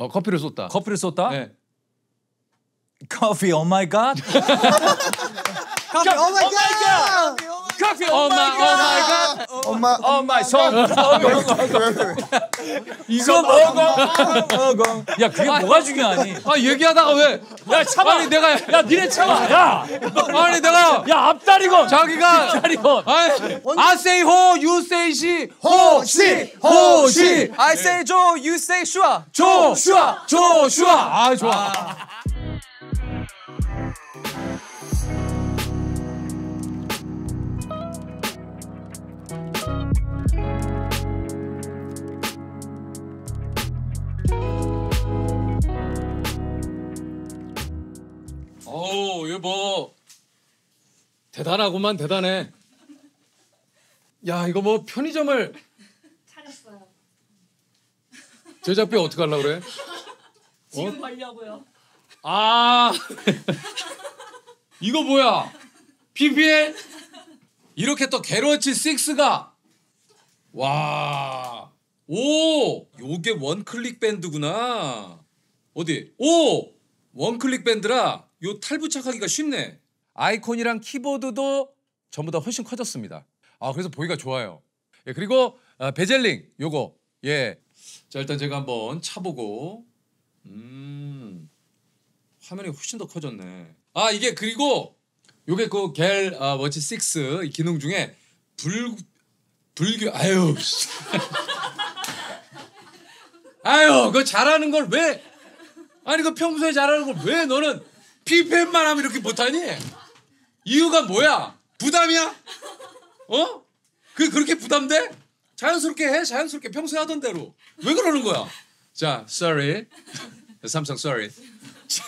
어, 커피를 쏟다. 커피를 쏟다. 네. 커피 oh my god. 커피 oh my god. 커피 oh my oh my 손. 이거 먹어. 야 그게 뭐가 중요하니? 아 얘기하다가 왜? 야 참아. 아니 내가 야 니네 참아. 야. 아니 내가 야 앞다리건. 자기가 앞다리건. I say 호, you say 시, 호시 호시. I say Joe, you say Shua. 조슈아, 조슈아. 아 좋아. 어우 이거 뭐 대단하구만 대단해. 야 이거 뭐 편의점을 차렸어요. 제작비 어떻게 하려고 그래? 지금 벌려고요. 아 이거 뭐야? PPL 이렇게 또 게러치 6가 와. 오, 요게 원클릭 밴드구나. 어디? 오! 원클릭 밴드라 요 탈부착하기가 쉽네. 아이콘이랑 키보드도 전부 다 훨씬 커졌습니다. 아, 그래서 보기가 좋아요. 예, 그리고 아, 베젤링 요거. 예. 자, 일단 제가 한번 차보고 음. 화면이 훨씬 더 커졌네. 아 이게 그리고 요게 그갤 아, 워치 6이 기능 중에 불 불교 아유 씨. 아유 그거 잘하는 걸 왜 아니 그 평소에 잘하는 걸 왜 너는 피펜만 하면 이렇게 못하니? 이유가 뭐야? 부담이야? 어? 그 그렇게 부담돼? 자연스럽게 해 자연스럽게 평소에 하던 대로 왜 그러는 거야? 자 sorry 삼성 sorry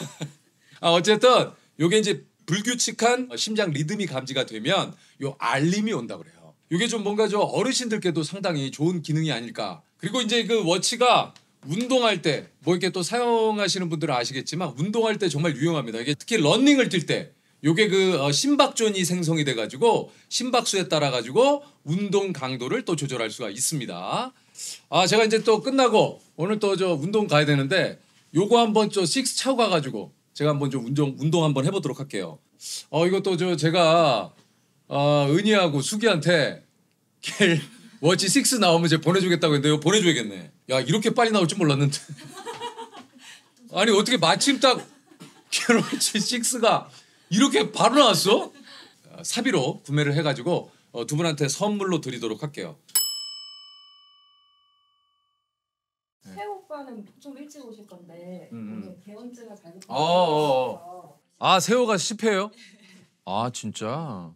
아 어쨌든 요게 이제 불규칙한 심장 리듬이 감지가 되면 요 알림이 온다 그래요. 요게 좀 뭔가 좀 어르신들께도 상당히 좋은 기능이 아닐까. 그리고 이제 그 워치가 운동할 때 뭐 이렇게 또 사용하시는 분들은 아시겠지만 운동할 때 정말 유용합니다. 이게 특히 러닝을 뛸 때 요게 그 어, 심박zone이 생성이 돼 가지고 심박수에 따라 가지고 운동 강도를 또 조절할 수가 있습니다. 아 제가 이제 또 끝나고 오늘 또 저 운동 가야 되는데 요거 한번 저6 차고 가 가지고 제가 한번 좀 운동 운동 한번 해 보도록 할게요. 어 이것도 저 제가 어, 은희하고 수기한테 겔 워치 6 나오면 제가 보내주겠다고 했는데 이거 보내줘야겠네. 야 이렇게 빨리 나올 줄 몰랐는데. 아니 어떻게 마침 딱 갤럭시 6가 이렇게 바로 나왔어? 어, 사비로 구매를 해가지고 어, 두 분한테 선물로 드리도록 할게요. 태호 오빠는 좀 일찍 오실 건데 음, 오늘 개원증을 발급. 어, 어, 어. 아 세호가 10회요? 아 진짜?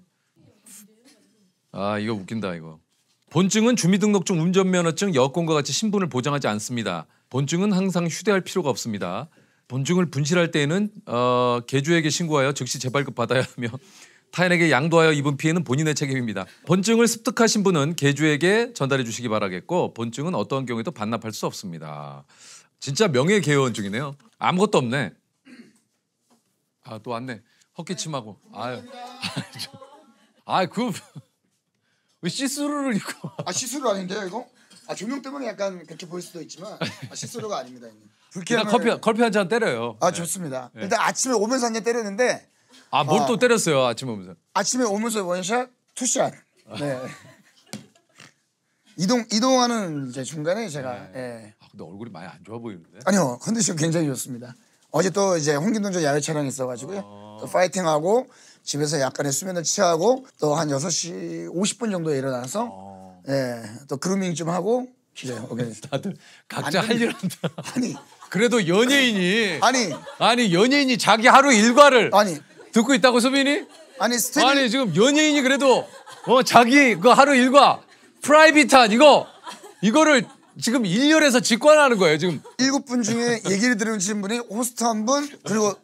아 이거 웃긴다 이거. 본증은 주민등록증, 운전면허증, 여권과 같이 신분을 보장하지 않습니다. 본증은 항상 휴대할 필요가 없습니다. 본증을 분실할 때에는 어, 개주에게 신고하여 즉시 재발급 받아야 하며 타인에게 양도하여 입은 피해는 본인의 책임입니다. 본증을 습득하신 분은 개주에게 전달해 주시기 바라겠고 본증은 어떠한 경우에도 반납할 수 없습니다. 진짜 명예 개원증이네요. 아무것도 없네. 아 또 왔네. 헛기침하고. 아유. 아 그 시스루를 입고. 아 시스루 아닌데요 이거? 아 조명 때문에 약간 그렇게 보일 수도 있지만 아, 시스루가 아닙니다. 불쾌함을- 커피 커피 한 잔 때려요. 아 좋습니다. 일단 아침에 오면서 한 잔 때렸는데 아뭘또 아. 때렸어요 아침에 오면서. 아침에 오면서 원샷, two shot. 네. 이동 이동하는 이제 중간에 제가 예. 아 근데 얼굴이 많이 안 좋아 보이는데. 아니요 컨디션 굉장히 좋습니다. 어제 또 이제 홍김동전 야외 촬영 있어가지고요. 또 파이팅하고 집에서 약간의 수면을 취하고 또 한 6시 50분 정도에 일어나서 예, 또 그루밍 좀 하고 그래요. 오케이. 다들 각자 안할일 한다. 아니 그래도 연예인이 아니 아니 연예인이 자기 하루 일과를 아니 듣고 있다고 소민이? 아니 스테디 아니 지금 연예인이 그래도 어 자기 그 하루 일과 프라이빗한 이거 이거를 지금 일렬에서 직관하는 거예요 지금. 일곱 분 중에 얘기를 들으신 분이 호스트 한 분 그리고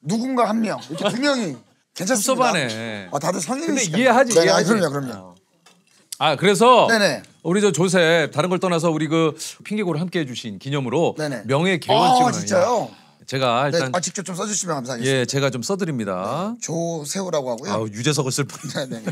누군가 한 명 이렇게 두 명이 괜찮습니다. 섭섭하네. 아 다들. 근데 이해하지, 네, 아, 이해하지. 그럼요, 그럼요. 아 그래서 네네. 우리 저 조셉 다른 걸 떠나서 우리 그 핑계고를 함께 해 주신 기념으로 네네. 명예 개원증을 아 진짜요? 제가 네, 일단 아 직접 좀 써주시면 감사하겠습니다. 예 제가 좀 써드립니다. 조세호라고 하고요. 아 유재석을 쓸 뻔. 네네.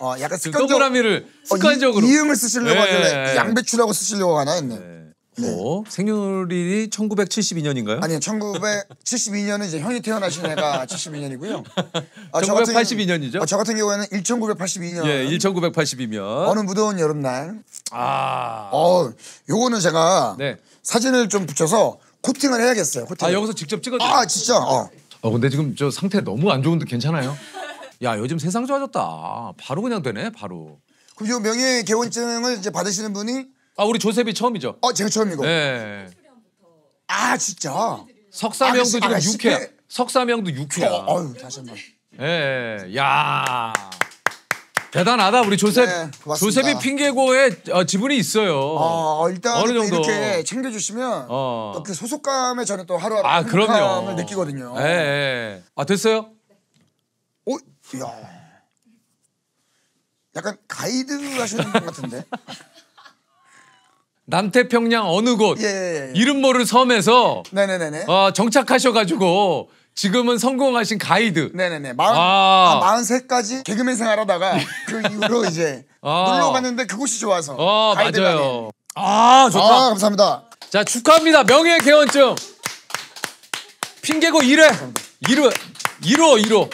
어 약간 그 습관적 동그라미를 어, 습관적으로 이, 이음을 쓰시려고 예, 하길래 예. 양배추라고 쓰시려고 하나 했네. 네. 어? 생년월일이 1972년인가요? 아니요, 1972년은 이제 형이 태어나신 해가 72년이고요. 아, 저 같은 1982년이죠? 어, 저 같은 경우에는 1982년 예, 1982면. 어느 무더운 여름날. 아. 어, 요거는 제가 네. 사진을 좀 붙여서 코팅을 해야겠어요. 코팅. 아, 여기서 직접 찍어줘. 아, 진짜. 어. 어, 근데 지금 저 상태 너무 안 좋은데 괜찮아요? 야, 요즘 세상 좋아졌다. 바로 그냥 되네, 바로. 그럼 요 명예 개원증을 이제 받으시는 분이 아, 우리 조셉이 처음이죠? 어, 제가 처음이고. 네. 아, 진짜. 석사명도 아가씨, 지금 아가씨. 6회야. 석사명도 6회야. 어, 어유 다시 한번. 예, 야. 대단하다 우리 조셉. 네. 조셉이 핑계고에 어, 지분이 있어요. 어, 일단 어느 또 정도. 이렇게 챙겨주시면 어. 또그 소속감에 저는 또 하루하루 아, 그럼요. 느끼거든요. 예, 예. 아, 됐어요? 오, 야. 약간 가이드 하시는 분 같은데. 남태평양 어느 곳 예, 예, 예. 이름 모를 섬에서 네네네네. 어, 정착하셔가지고 지금은 성공하신 가이드. 네네네. 마흔, 아. 아, 마흔 세까지 개그맨 생활하다가 그 이후로 이제 아. 놀러 갔는데 그곳이 좋아서. 어, 가이드가 맞아요. 아, 좋다. 아, 감사합니다. 자, 축하합니다. 명예 개원증. 핑계고 1회. 1호. 1호, 1호.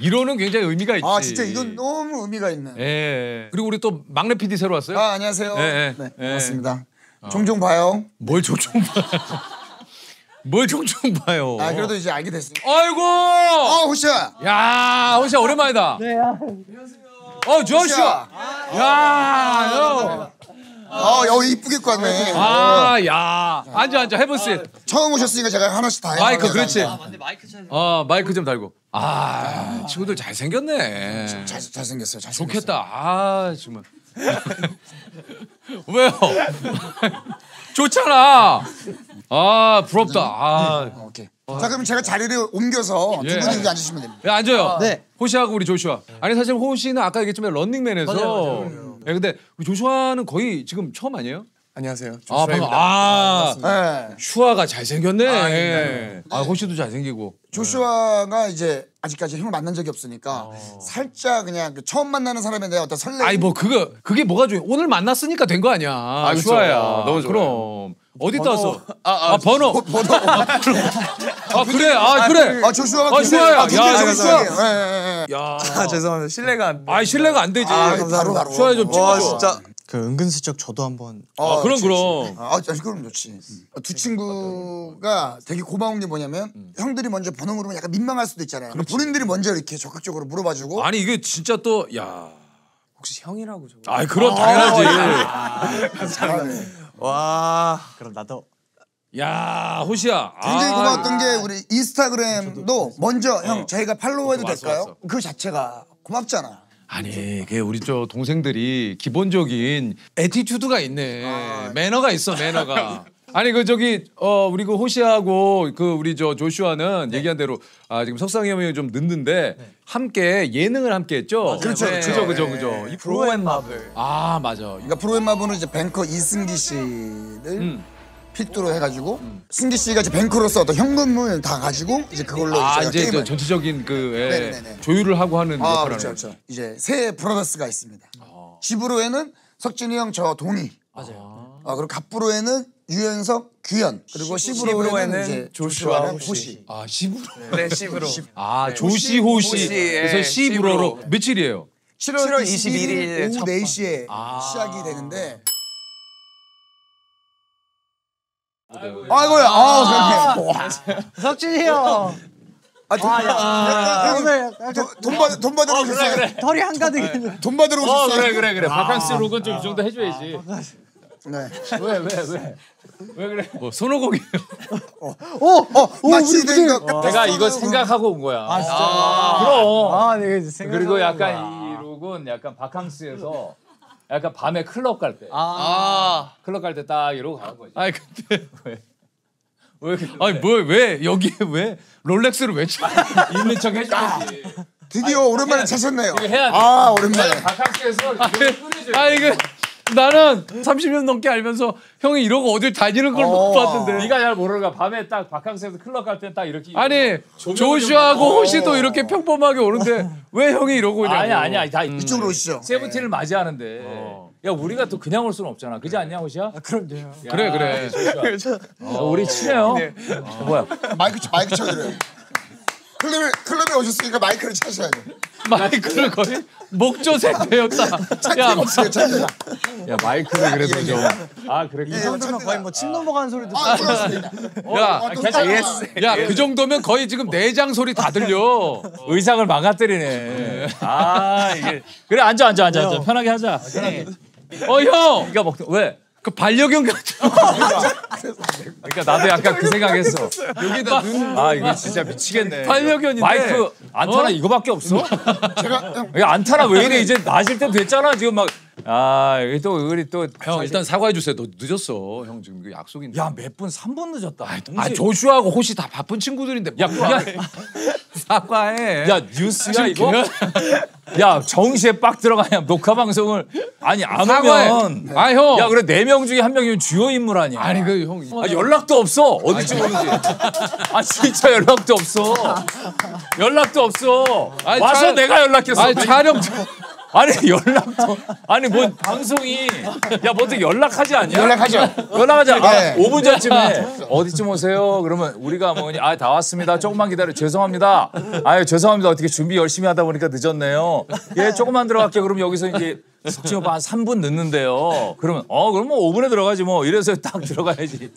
1호는 굉장히 의미가 있지. 아, 진짜 이건 너무 의미가 있는. 예. 그리고 우리 또 막내 PD 새로 왔어요. 아, 안녕하세요. 예, 예. 네, 예. 반갑습니다. 종종 봐요. 뭘 종종 봐요. 뭘 종종 봐요. 아, 그래도 이제 알게 됐으니까. 아이고! 어, 호시야. 야, 호시야 오랜만이다. 네. 어, 조슈아. 야, 형. 어, 여기 이쁘게 입고 왔네. 아, 야. 앉아, 앉아. 해보시. 처음 오셨으니까 제가 하나씩 다 해요. 마이크, 그렇지. 근데 마이크 차. 어, 마이크 좀 달고. 아, 친구들 잘생겼네. 잘, 잘생겼어요. 잘생겼어요. 좋겠다. 아, 정말. 왜요? 좋잖아. 아, 부럽다. 아. 오케이. 자, 그럼 제가 자리를 옮겨서 예. 두 분이 여기 앉으시면 됩니다. 야, 앉아요. 네. 호시하고 우리 조슈아. 아니 사실 호시는 아까 얘기했지만 런닝맨에서. 예, 근데 우리 조슈아는 거의 지금 처음 아니에요? 안녕하세요. 아, 방금 아, 네. 슈아가 잘생겼네. 아, 호시도 잘생기고. 조슈아가 이제 아직까지 형을 만난 적이 없으니까 살짝 그냥 그 처음 만나는 사람에 대한 어떤 설렘. 아니 뭐 그거 그게 뭐가 좋아? 오늘 만났으니까 된 거 아니야. 그쵸. 슈아야. 너무 좋아요. 그럼 어디 따서? 아, 아, 아, 번호. 번호. 아 그래. 아 그래. 아 조슈아가 아, 슈아야. 아, 야, 조슈아. 조슈아. 예, 예, 예. 야. 아 죄송합니다. 신뢰가 안. 아 신뢰가 안 되지. 아, 바로 바로. 슈아야 좀와 찍어 줘. 진짜. 그 은근슬쩍 저도 한번. 아, 그럼 좋지. 그럼. 아, 아니, 그럼 좋지. 어, 두 친구가 되게 고마운 게 뭐냐면 형들이 먼저 번호 물으면 약간 민망할 수도 있잖아요. 본인들이 먼저 이렇게 적극적으로 물어봐주고 아니 이게 진짜 또 야. 혹시 형이라고 저. 아 그럼 당연하지. 잘하네. 와. 그럼 나도. 야 호시야. 굉장히 아, 고마웠던 게 우리 인스타그램도 먼저 형 저희가 팔로우해도 왔어, 될까요? 왔어. 그 자체가 고맙잖아. 아니 그 우리 저 동생들이 기본적인 attitude가 있네. 매너가 있어 매너가. 아니 그 저기 어 우리 그 호시하고 그 우리 저 조슈아는 얘기한 대로 아 지금 석삼이 형이 좀 늦는데 함께 예능을 함께 했죠. 그렇죠, 네. 그렇죠. 그죠 그죠 그죠. 이 프로 브로앤 마블. 아 맞아. 그러니까 브로앤마블은 이제 뱅커 이승기 씨를 음. 필두로 해가지고 승기 씨가 이제 뱅커로서 어떤 현금을 다 가지고 이제 그걸로 아 제가 이제 게임을 저 전체적인 그 예, 네네네. 조율을 하고 하는 아 역할을 그렇죠. 그렇죠 이제 새 브라더스가 있습니다 아. 지브로에는 석진이 형 저 동희 맞아요. 아 그리고 갑브로에는 유연석 규현 그리고 시브로에는, 시브로에는 이제 조슈아, 조슈아는 호시. 호시 아 시브로. 네 십으로. 아 조시 호시. 호시, 그래서 예, 시브로로 시브로. 며칠이에요? 7월, 7월 21일 21일 오후 첫 4시에 아. 시작이 되는데 아이고야 아 석진이 형. 아, 돈, 아, 오늘 돈, 받, 돈 받으러 오셨어요? 털이 한가득. 돈 받으러 오셨어요? 그래 그래 그래. 바캉스 룩은 좀 이 정도 해줘야지. 네. 왜 왜 왜? 왜 그래? 뭐 손오공이. 어, 마치 된 거. 내가 이거 생각하고 온 거야. 아 진짜. 그럼. 아 네. 생각. 그리고 약간 이 룩은 약간 바캉스에서 약간 밤에 클럽 갈 때. 아. 클럽 갈 때 딱 이러고 가는 거지. 아니 근데 왜? 왜 그래? 아니 뭐 왜 여기에 왜 롤렉스를 왜 쳐? 있는 척 해줘야지. 드디어 오랜만에 차셨네요. 이거 해야 돼. 아, 오랜만에. 바캉스에서 아 이거 나는 30년 넘게 알면서 형이 이러고 어딜 다니는 걸 못 봤는데. 네가 잘 모르는가 밤에 딱 바캉스에서 클럽 갈때딱 이렇게 아니 조슈하고 호시도 이렇게 평범하게 오는데 왜 형이 이러고 오냐고. 아니야 아니야 다 이쪽으로 오시죠. 세븐틴을 맞이하는데 야 우리가 또 그냥 올 수는 없잖아 그지 않냐 호시야? 그럼요. 그래 그래. 어, 우리 친해요. 어, 뭐야? 마이크 쳐- 마이크 쳐드려요. 클럽에 클럽에 오셨으니까 마이크를 차셔야죠. 마이크를 거의 목조색 되었다. 야. 야 마이크를 그래도 좀. 아 그래. 이 정도면 거의 뭐침 넘어가는 소리도 아, 그렇습니다. 야, 어, 또 괜찮아. 따라와. 야, 그 정도면 거의 지금 내장 소리 다 들려. 의상을 망가뜨리네. 아 이게 그래 앉아 앉아 앉아 앉아 편하게 하자. 어, 형! 네가 먹 왜? 그 반려견 같은 그러니까 나도 약간 그 생각했어. 여기다 아 이거 진짜 미치겠네. 반려견인데. 마이크 안타나 어? 이거밖에 없어? 제가 형, 이게 안타나 왜 이래 이제 나실 때 됐잖아 지금 막. 아 여기 또 우리 또. 형, 일단 사과해 주세요. 너 늦었어. 형 지금 그 약속인데. 야 몇 분? 3분 늦었다. 아, 조슈하고 호시 다 바쁜 친구들인데. 야뭐 그게 사과해. 야 뉴스야 이거? 야 정시에 빡 들어가냐 녹화 방송을 아니 안 사과해. 오면 아, 형. 야 그래 네 명 중에 한 명이면 주요 인물 아니야 아니, 그 형. 아, 연락도 없어 어디쯤 오는지 아 진짜 연락도 없어 연락도 없어 아니, 와서 촬- 내가 연락했어 아니, 촬영. 아니 연락도 아니 뭐 방송이. 야뭐 어떻게 연락하지 않냐? 연락하죠. 연락하지 않아 네. 5분 전쯤에 어디쯤 오세요? 그러면 우리가 뭐니 아다 왔습니다. 조금만 기다려. 죄송합니다. 아유 죄송합니다. 어떻게 준비 열심히 하다 보니까 늦었네요. 예 조금만 들어갈게요. 그럼 여기서 이제 석진 오빠 한 3분 늦는데요. 그러면 어 그럼 뭐 5분에 들어가지 뭐. 이래서 딱 들어가야지.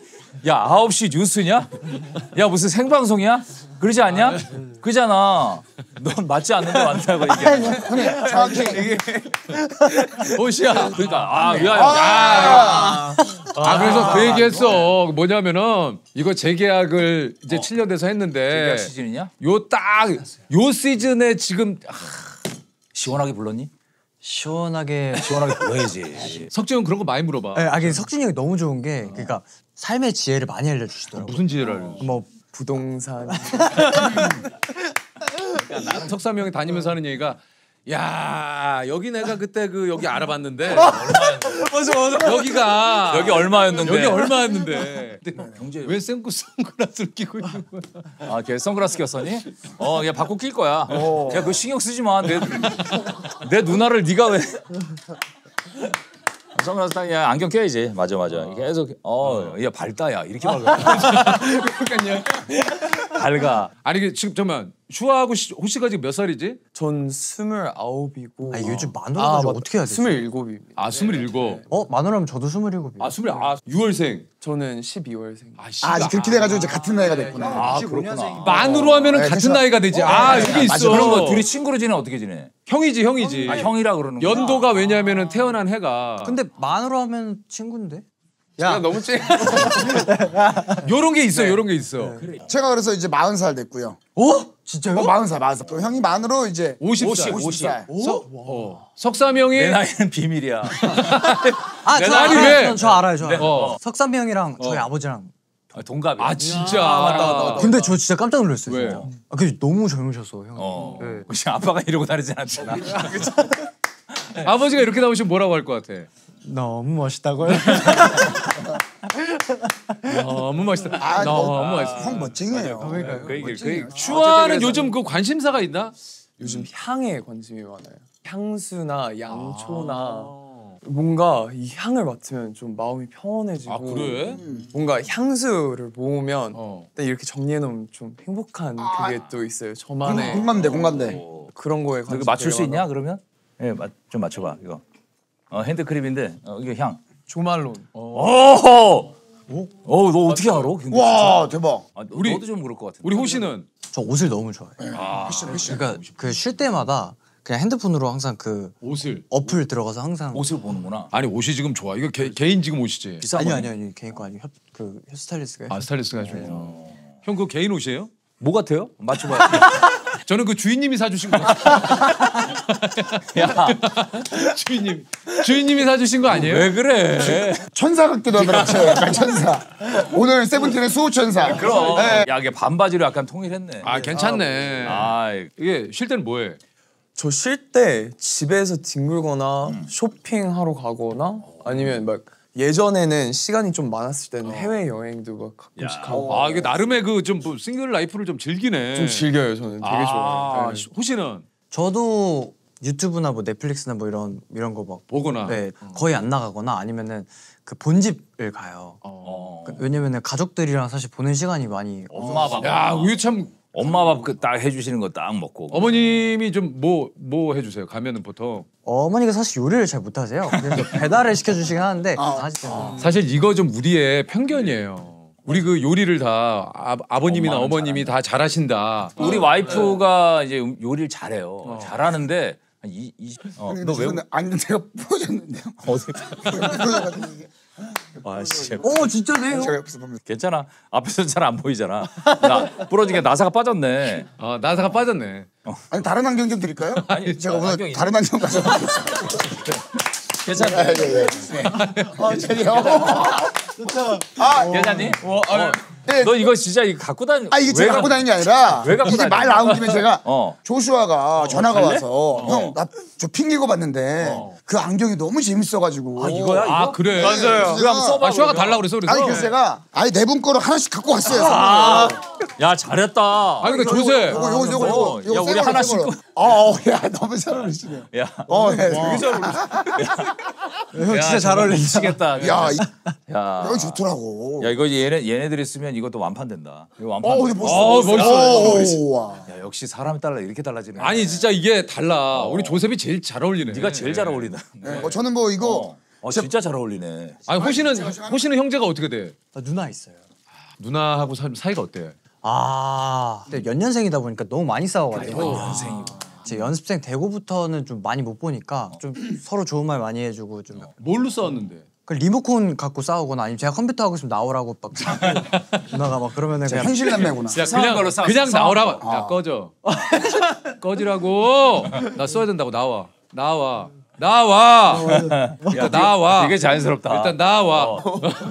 야 9시 뉴스냐? 야 무슨 생방송이야? 그러지 않냐? 그잖아. 넌 맞지 않는데 왔다고 얘기해 정확히 호시야. 그러니까 아 미안 아, 아, 그래서 그 얘기 했어. 뭐냐면은 이거 재계약을 이제 7년 돼서 했는데 시즌이냐? 요 딱 요 시즌에 지금 아, 시원하게 불렀니 시원하게. 시원하게 불러야지 석재형 그런 거 많이 물어봐. 네, 아, 석진이 형이 너무 좋은 게 그러니까 삶의 지혜를 많이 알려주시더라고요. 무슨 지혜를 알려? 뭐 부동산. 나는 석삼이 형이 다니면서 하는 얘기가 야 여기 내가 그때 그 여기 알아봤는데 여기가 여기 얼마였는데 여기 얼마였는데 경제 왜 생구 선글라스를 끼고 있는 거야? 아, 걔 선글라스 꼈었니? 어, 야 바꿔 낄 거야. 야, 그거 신경 쓰지 마. 내, 내 누나를 네가 왜? 선글라스 딱 야, 안경 껴야지. 맞아, 맞아. 계속 어, 야 밝다야. 이렇게 밝아. 그러니까요. 밝아. 아니 그 지금 잠깐만 슈아하고 시- 호시가 지금 몇 살이지? 전 스물아홉이고 아 요즘 마누라 가지고 맞다. 어떻게 해야 되지? 스물일곱입니다. 아 스물일곱. 어 마누라면 저도 스물일곱이에요. 아 스물 아 6월생. 저는 12월생. 아 씨. 아 그렇게 돼가지고 이제 같은 나이가 됐구나. 아, 그렇구나. 만으로 하면은 네, 같은. 나이가 되지. 아 여기 있어. 맞아. 그런 거 둘이 친구로 지내 어떻게 지내? 형이지 형이지. 아, 형이라 그러는 거. 연도가 왜냐면은 태어난 해가. 근데 마누라 하면 친구인데? 야 너무 째. 요런 게 있어. 요런 게 있어. 제가 그래서 이제 40살 됐고요. 어? 진짜요? 어, 40살, 40살. 또 형이 만으로 이제 50살. 50살. 석, 어. 석삼 형이 내 나이는 비밀이야. 아, 저 알아요. 왜? 저, 저 알아요. 저 알아요. 어. 석삼이 형이랑 저희 아버지랑. 아, 동갑이야. 아 진짜. 맞다 맞다. 근데 저 진짜 깜짝 놀랐어요. 왜? 진짜. 아, 그 너무 젊으셨어, 형. 어. 네. 혹시 아빠가 이러고 다니진 않잖아. 아버지가 이렇게 나오시면 뭐라고 할 것 같아? 너무 멋있다고요? 너무 멋있다. 아, 너무 너- 멋있어. 형 멋쟁이에요. 그 얘기 그 얘기. 슈아는 요즘 그 관심사가 있나? 요즘 향에 관심이 많아요. 향수나 양초나 아. 뭔가 이 향을 맡으면 좀 마음이 편해지고 아 그래? 뭔가 향수를 모으면 어. 딱 이렇게 정리해 놓으면 좀 행복한 그게 또 있어요. 저만의 공감돼, 공감돼. 그런 거에 너 관심 맞출 수 있냐 그러면? 예, 맞- 좀 맞춰봐 이거. 어, 핸드크림인데 어, 이거 향. 조말론. 오! 오, 너 어떻게 알아? 근데 와 대박. 아, 너, 우리- 너도 좀 그럴 것 같은데. 우리 호시는 저 옷을 너무 좋아해요. 패션, 패션. 그러니까 그 쉴 때마다 그냥 핸드폰으로 항상 그 옷을 어플 들어가서 항상 옷을 보는구나. 아니 옷이 지금 좋아. 이거 개, 개인 지금 옷이지. 비싼 아니요 거 아니요 아니요 개인 거 아니고 협, 그 헤어스타일리스트가 아 스타일리스트가 좀. 형 그거 개인 옷이에요? 뭐 같아요? 맞춰봐. 저는 그 주인님이 사주신 거. 야, 주인님 주인님이 사주신 거 아니에요? 왜 그래? 천사 같기도 하더라고요. 저 약간 천사. 오늘 세븐틴의 수호천사. 그럼. 네. 야, 이게 반바지로 약간 통일했네. 아 괜찮네. 아, 이게 쉴 때는 뭐해? 저 쉴 때 집에서 뒹굴거나 쇼핑하러 가거나 아니면 막 예전에는 시간이 좀 많았을 때는 해외 여행도 막 가끔씩 가고 아 이게 나름의 그 좀 single life를 좀 즐기네. 좀 즐겨요 저는 되게 아, 좋아해요. 네. 호시는 저도 유튜브나 뭐 넷플릭스나 뭐 이런 이런 거 막 보거나. 네, 거의 안 나가거나 아니면은 그 본집을 가요. 어. 그- 왜냐면은 가족들이랑 사실 보는 시간이 많이 엄마 밥. 야, 이거 참 엄마 밥 그 딱 해주시는 거 딱 먹고. 어머님이 좀 뭐 뭐 해주세요. 가면은 보통 어머니가 사실 요리를 잘 못하세요. 그래서 배달을 시켜주시긴 하는데 사실 사실 이거 좀 우리의 편견이에요. 우리 그 요리를 다 아, 아버님이나 엄마는 어머님이 다 잘하신다. 우리 와이프가 이제 음- 요리를 잘해요. 잘하는데 한 이, 이, 어, 근데 너왜 죄송한데 안경 제가 부러졌는데요. 어디? 부러져가지고 이게. 아, 씨. 어 진짜네요. 제가 옆에서 보면 괜찮아. 앞에서 잘 안 보이잖아. 나 부러진 게 나사가 빠졌네. 어, 나사가 빠졌네. 아니 다른 안경 좀 드릴까요? 아니, 제가 오늘 안경이 다른 안경 가서 괜찮아. 예예. 아 제가요. 아, 괜찮니? 어, 네. 너 이거 진짜 이거 갖고 다니. 아 이게 제가 왜 갖고 다니는 게 아니라 왜 갖고 이게 다니는 말? 나온 김에 제가 어. 조슈아가 전화가 갈래? 와서 형나 저 핑계고 봤는데 그 안경이 너무 재밌어가지고 아 이거야? 이거? 아 그래. 맞아요. 그거 한번 써봐. 아 슈아가. 달라 그래서 그래서. 아니 그래서 제가 아니 네분 거를 하나씩 갖고 왔어요. 아, 야 잘했다. 아니 근데 조세. 요거 요거 요거 요거 야, 우리 하나씩 어, 야 너무 잘 어울리시네요. 야, 어, 예, 되게 잘형 진짜 잘 어울린다. 미치겠다. 야, 이, 야, 좋더라고. 야 이거 얘네 얘네들이 쓰면 이것도 완판된다. 이거 완판. 어, 멋있어. 어, 멋있어. 오, 와. 야 역시 사람에 따라 이렇게 달라지네. 아니 진짜 이게 달라. 우리 조셉이 제일 잘 어울리네. 네가 제일 잘 어울린다. 네, 뭐 저는 뭐 이거 어, 진짜 잘 어울리네. 아니 호시는 호시는 형제가 어떻게 돼? 나 누나 있어요. 누나하고 사, 사이가 어때? 아, 근데 연년생이다 보니까 너무 많이 싸워가지고 연생이고. 제 연습생 되고부터는 좀 많이 못 보니까 좀 서로 좋은 말 많이 해주고 좀 뭘로 싸웠는데? 그 리모컨 갖고 싸우거나 아니면 제가 컴퓨터 하고 있으면 나오라고 막 누나가 막 그러면은 그냥 현실 남매구나. 야 그냥 걸로 싸웠어, 그냥 싸운 나오라. 야 꺼져. 꺼지라고. 나 써야 된다고 나와. 나와. 나와. 일단 나와. 되게 자연스럽다. 일단 나와.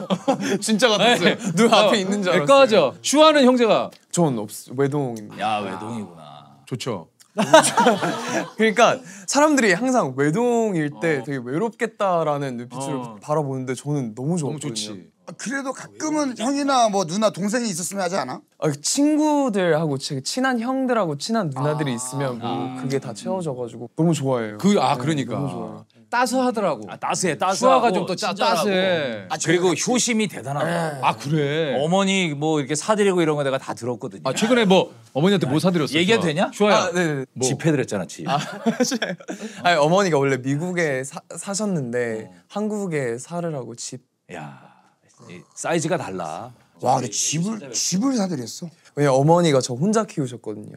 진짜 같았어요. 눈 앞에 있는 줄 네, 알았어요. 꺼져. 슈아는 형제가 전 없, 외동입니다. 야 외동이구나. 좋죠. 그러니까 사람들이 항상 외동일 때 되게 외롭겠다라는 눈빛으로 어. 바라보는데 저는 너무 좋거든요. 너무 좋지. 아, 그래도 가끔은 형이나 뭐 누나 동생이 있었으면 하지 않아? 아, 친구들하고 제 친한 형들하고 친한 누나들이 있으면 뭐 그게 다 채워져가지고 너무 좋아해요. 그아 네, 그러니까 너무 좋아요. 따스하더라고. 아, 따스해 따스하고 슈아가 좀 더. 따스해. 아, 그리고 효심이 대단하다. 아 그래. 어머니 뭐 이렇게 사드리고 이런 거 내가 다 들었거든요. 아 최근에 뭐 어머니한테 뭐 사드렸어? 얘기해도? 되냐? 슈아야. 아, 네네. 뭐? 집해드렸잖아 집. 아니 어머니가 원래 미국에 사, 사셨는데 한국에 살으라고 집. 야이 사이즈가 달라. 와, 근데 집을 집을 사드렸어. 왜냐 어머니가 저 혼자 키우셨거든요.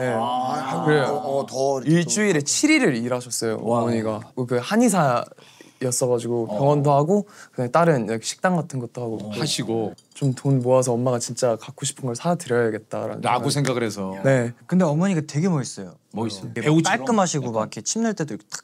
네. 아, 그래요. 어, 어, 더 일주일에 7일을 일하셨어요 어머니가 그 한의사 였어가지고 병원도 하고 그다음에 다른 식당 같은 것도 하고 하시고 좀 돈 모아서 엄마가 진짜 갖고 싶은 걸 사드려야겠다라는 라고 생각을 해서 네 근데 어머니가 되게 멋있어요. 멋있어. 배우처럼? 깔끔하시고 막 이렇게 침 낼 때도 이렇게 탁.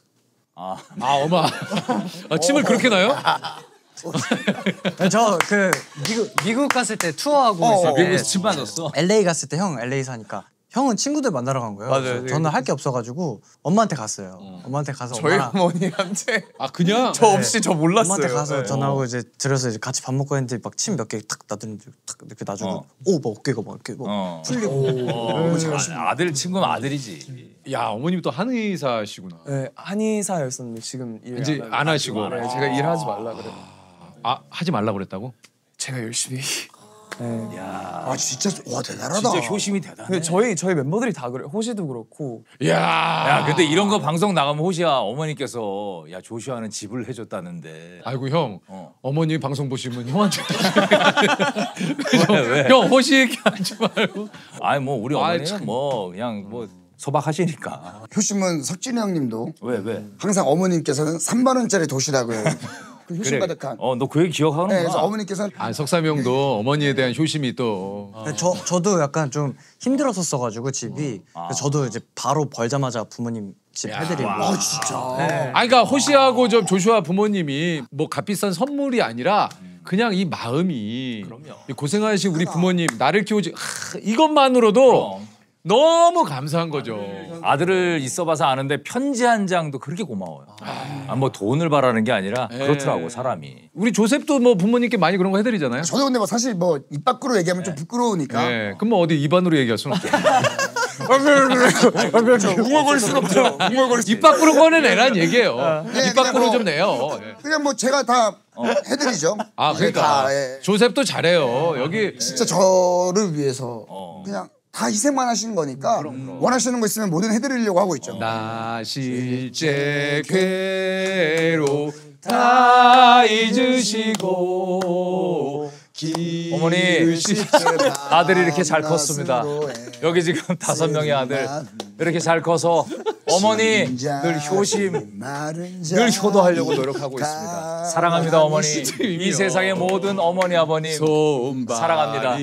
아아 엄마. 아, 침을 그렇게 나요? 저 그 미국 미국 갔을 때 투어하고 어, 있을 어, 때 미국에서 침 맞았어. LA 갔을 때 형 LA 사니까 형은 친구들 만나러 간 거예요. 맞아요. 저는 할 게 없어가지고 엄마한테 갔어요. 엄마한테 가서 저희 엄마랑 어머니한테 아 그냥. 저 없이 저 몰랐어요. 엄마한테 가서 네. 전화하고 이제 들어서 이제 같이 밥 먹고 했는데 막 침 몇 개 탁 놔두는데 탁 이렇게 놔주고 어. 오막 어깨가 막 이렇게 막 어. 풀리고 어, 아, 아들 친구는 아들이지. 야 어머님 또 한의사시구나. 네, 한의사였었는데 지금 일 이제 하고 안 하시고. 네, 제가 일하지 말라 그래. 아 하지 말라 그랬다고? 제가 열심히. 네. 아, 진짜 와 대단하다. 진짜 효심이 대단해. 근데 저희 저희 멤버들이 다 그래. 요 호시도 그렇고. 야. 야 근데 이런 거 방송 나가면 호시야 어머니께서 야 조슈아는 집을 해줬다는데. 아이고 형. 어. 어머니 방송 보시면 형한테 왜? 형 호시 얘기하지 말고. 아니 뭐 우리 어머니는 참. 뭐 그냥 뭐 소박하시니까. 효심은 석진이 형님도 왜 왜? 항상 어머님께서는 3만 원짜리 도시락을 그 효심 가득한. 어 너 그 얘기 기억하는구나. 네, 그래서 어머니께서는 아 석삼이 형도 어머니에 대한 효심이 또. 근데 저 저도 약간 좀 힘들었었어가지고 집이 그래서 저도 이제 바로 벌자마자 부모님 집 해드리고 아 진짜. 아 그러니까 호시하고 좀 조슈아 부모님이 뭐 값비싼 선물이 아니라 그냥 이 마음이 이 고생하신 우리 부모님 나를 키우지 하, 이것만으로도 그럼. 너무 감사한 거죠. 아들을 있어봐서 아는데 편지 한 장도 그렇게 고마워요. 아, 뭐 돈을 바라는 게 아니라 그렇더라고 사람이. 우리 조셉도 뭐 부모님께 많이 그런 거 해드리잖아요. 저도 근데 뭐 사실 뭐 입 밖으로 얘기하면 좀 부끄러우니까 네. 그럼 뭐 어디 입안으로 얘기할 수는 없죠. 웅얼거릴 수는 없죠. 웅얼거릴 수입 밖으로 꺼내내란 얘기예요. 네, 입 밖으로 뭐- 좀 내요. 예. 그냥 뭐 제가 다 해드리죠. 아 네, 그러니까 다, 예. 조셉도 잘해요. 여기 진짜 저를 위해서 그냥 다 희생만 하시는 거니까 원하시는 거 있으면 뭐든 해드리려고 하고 있죠. 나 실제 괴로 다 잊으시고 어머니 아들이 이렇게 잘 컸습니다. 여기 지금 다섯 명의 아들 이렇게 잘 커서 어머니 늘 효심 늘 효도하려고 노력하고 있습니다. 사랑합니다 어머니. 이 세상의 모든 어머니 아버님 사랑합니다.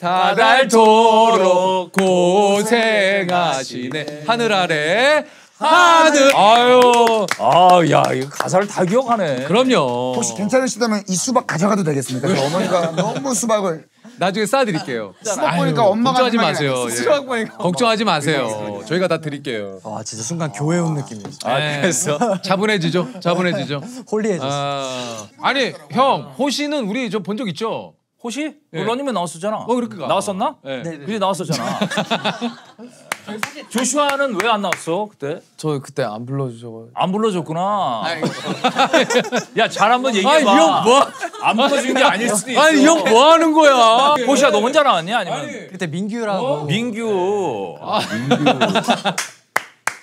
다 닳도록 고생하시네 하늘 아래 하늘 아유 아 야 이거 가사를 다 기억하네. 그럼요 혹시 괜찮으시다면 이 수박 가져가도 되겠습니까? 저 어머니가 너무 수박을 나중에 싸드릴게요 수박 보니까 엄마가 걱정하지 마세요. 예. 수박 보니까 걱정하지 마세요 저희가 다 드릴게요 와 진짜 순간 교회 온 느낌이었어. 아 그래서 차분해지죠 차분해지죠 holy해졌어. 아, 아니 형 호시는 우리 저 본 적 있죠 호시? 런닝맨 나왔었잖아. 어, 그러니까. 나왔었나? 네. 그래 나왔었잖아. 조슈아는 왜 안 나왔어 그때? 저 그때 안 불러주셔가지고 안 불러줬구나. 야잘 한번 아, 얘기해봐. 이형 뭐? 안 불러준 게 아닐 수도 있어. 아니 이형뭐 하는 거야? 호시야 너 혼자 나왔냐 아니면 그때 민규라고 민규. 아, 민규.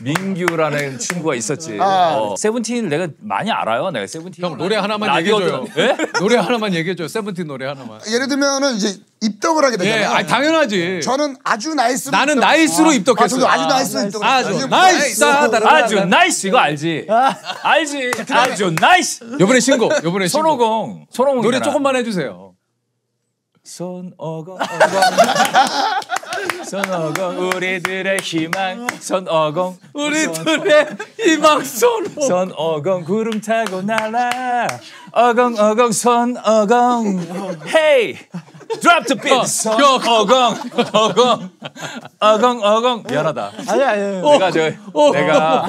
민규라는 친구가 있었지. 아. 어. 세븐틴을 내가 많이 알아요. 내가 세븐틴. 형 노래 하나만 얘기해줘요. 들- 예? 노래 하나만 얘기해줘요. 세븐틴 노래 하나만. 예를 들면은 이제 입덕을 하게 예, 되잖아요. 아 당연하지. 저는 아주 nice로 나는 입덕- nice로 아, 입덕했어요. 아, 저도 아주 nice로 입덕을 아주 했어요. nice. 아주 nice 이거 알지? 알지? 아주 nice. 요번에 신곡. 요번에 신곡. 손오공. 손오공 노래 조금만 해주세요. 손오공 손오공 우리들의 희망. 손오공 우리들의 희망 손. 손오공 구름 타고 날아. 어공 어공 손어공. 헤이 drop the beat. 손어공 어공. 어공 어공. 미안하다. 아니 아니. 내가 저 내가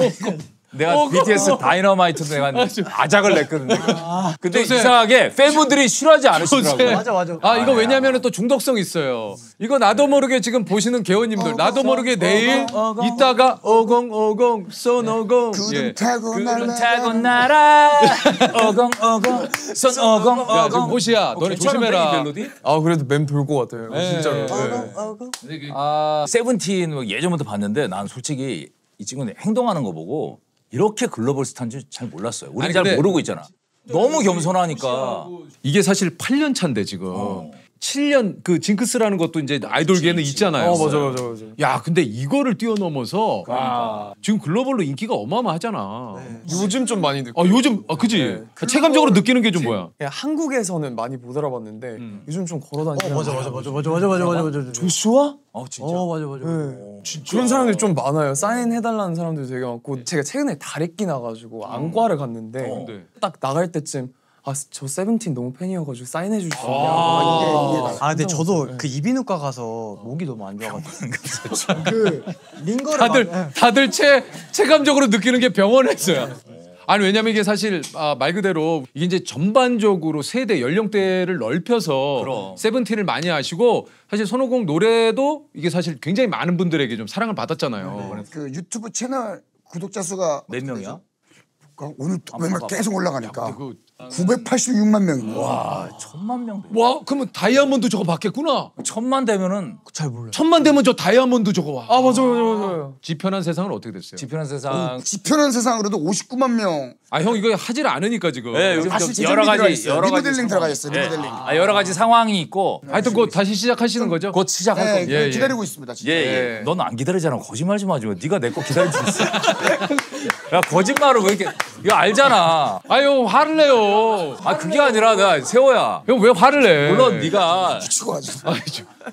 내가 BTS 다이너마이트 내가 아작을 냈거든 내가. 근데 조세. 이상하게 팬분들이 싫어하지 않으시더라고요. 맞아 맞아. 아 이거 왜냐면은 또 중독성 있어요. 이거 나도 모르게 지금 보시는 개원님들 나도 모르게 내일 이따가 어공어공 손어공 구름 예. 타고 구름 날아 타고 날아 어공 어공 손 어공 야 지금 어공 호시야 너네 조심해라. 아 그래도 맴돌것 같아요 네. 진짜로 네. 네. 아 세븐틴 뭐 예전부터 봤는데 난 솔직히 이 친구는 행동하는 거 보고 이렇게 글로벌 스타인지 잘 몰랐어요. 우리 잘 모르고 있잖아. 너무 겸손하니까. 이게 사실 8년 차인데 지금 어. 7년 그 징크스라는 것도 이제 아이돌계는 있잖아요. 어 맞아 맞아 맞아 야 근데 이거를 뛰어넘어서 지금 글로벌로 인기가 어마어마하잖아. 요즘 좀 많이 느껴 아 요즘 아 그지 체감적으로 느끼는 게 좀 뭐야? 그냥 한국에서는 많이 못 알아봤는데 요즘 좀 걸어다니면 맞아 맞아 맞아 맞아 맞아 맞아 맞아 맞아. 조슈아? 어 진짜. 어 맞아 맞아. 그런 사람들이 좀 많아요 사인 해달라는 사람들이 되게 많고 제가 최근에 다래끼 나가지고 안과를 갔는데 네. 딱 나갈 때쯤 아저 세븐틴 너무 팬이어가지고 사인해 수 있냐 아 근데 저도 그 이비인후과 가서 목이 너무 안 좋아가지고. 그 링거를 다들 막- 다들 체 체감적으로 느끼는 게 병원에서야. 아니 왜냐면 이게 사실 아, 말 그대로 이게 이제 전반적으로 세대 연령대를 넓혀서 그럼. 세븐틴을 많이 하시고 사실 손오공 노래도 이게 사실 굉장히 많은 분들에게 좀 사랑을 받았잖아요. 그 유튜브 채널 구독자 수가 몇 명이야? 오늘 또 맨날 계속 올라가니까. 그, 986만 명입니다. 아, 천만 명. 와 그러면 다이아몬드 저거 받겠구나. 천만 되면은 잘 몰라요. 천만 되면 저 다이아몬드 저거 와. 아 맞아 맞아 맞아요 지편한 세상은 어떻게 됐어요? 지편한 세상. 지편한 세상으로도 59만 명 아 형 이거 하질 않으니까 지금. 네, 요즘 다시 여러 가지. 여러 가지 리모델링 들어가 있어요. 네. 리모델링. 아, 여러 가지 상황이 있고 하여튼 곧 다시 시작하시는 거죠? 곧 시작할 네, 겁니다. 예, 예. 기다리고 있습니다. 진짜. 예, 예. 예. 넌 안 기다리잖아. 거짓말 좀 하지 마. 네가 내 거 기다리고 있어. 야, 거짓말을 왜 이렇게 이거 알잖아. 아유 화를 내요. 아, 그게 아니라 나 세호야. 형 왜 화를 내? 물론 네가 추가가지고.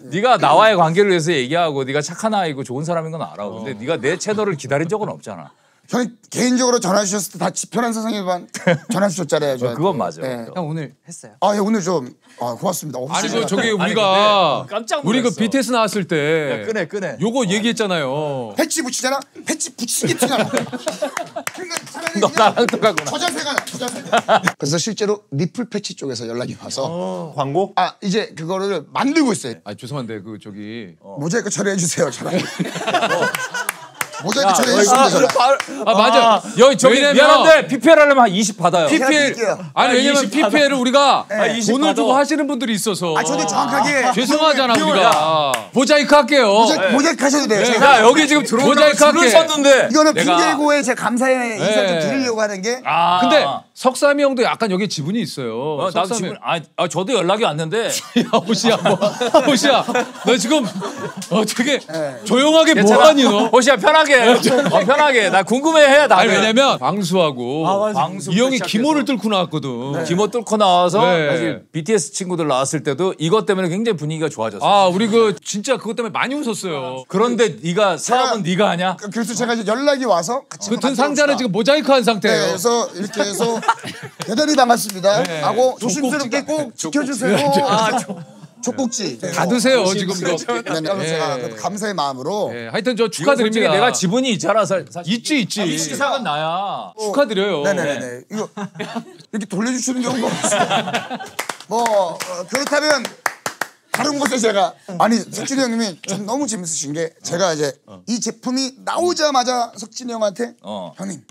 네가 나와의 관계를 위해서 얘기하고 네가 착한 아이고 좋은 사람인 건 알아. 근데 네가 내 채널을 기다린 적은 없잖아. 저는 개인적으로 전화 주셨을 때다 지편한 선생님만 전화 주셨잖아요. 저한테. 그건 맞아. 네. 형 오늘 했어요. 아, 예, 오늘 좀 아, 고맙습니다. 아니 그 저기 우리가 깜짝 우리 그. BTS 나왔을 때 끄내 끄내. 요거 얘기했잖아요. 패치 붙이잖아. 패치 붙이는 게 티가 나. 너 나랑 똑같구나. 저 자세가 나. 저 자세가. 그래서 실제로 니플 패치 쪽에서 연락이 와서 광고? 아 이제 그거를 만들고 있어요. 아 죄송한데 그 저기 모자이크 처리해 주세요. 차라리. 모자이크 처리해 주시면 되잖아. 아 맞아. 여기 저기 왜냐면- 미안한데 PPL 하려면 한 20 받아요. PPL. 아니 아, 왜냐면 20 받아. PPL을 우리가 아, 20 돈을 주고. 하시는 분들이 있어서 아 저도 정확하게 죄송하잖아 우리가 모자이크 할게요. 모자이크, 모자이크 하셔도 돼요. 네. 제가 야 여기 지금 모자이크 줄을. 섰는데. 이거는 핑계고에 제 감사의 인사를 좀 네. 드리려고 하는 게 아. 근데 석삼이 형도 약간 여기 지분이 있어요. 어, 나도 석삼이- 지금 아, 아 저도 연락이 왔는데 야 호시야 뭐 호시야 너 지금 어떻게 네. 조용하게. 뭐하니 너? 호시야 편하게 어, 편하게 나 궁금해해 나 아니 왜냐면 광수하고 광수 이 형이. 기모를 뚫고 나왔거든. 기모 뚫고 나와서 네. 사실 BTS 친구들 나왔을 때도 이것 때문에 굉장히 분위기가 좋아졌어. 아 우리 그 진짜 그것 때문에 많이 웃었어요. 그런데 네가 사업은 네가 하냐? 그- 그래서 제가 이제 연락이 와서 같이 그 든 상자는. 지금 모자이크한 네, 상태예요. 그래서 이렇게 해서 대단히 반갑습니다 하고 조심스럽게 꼭 지켜주세요. 아, 족꼭지 다 드세요 지금 이거. 네, 네, 제가 그 감사의 마음으로 예, 하여튼 저 축하드립니다. 내가 지분이 있잖아 사- 사실. 있지 있지. 이 시상은 나야. 축하드려요. 네네네 이거 이렇게 돌려주시는 경우가 없어요. 뭐 어, 그렇다면 다른 곳에 제가 아니 석진이 형님이 참 너무 재밌으신 게 제가 이제 이 제품이 나오자마자 석진이 형한테 어. 형님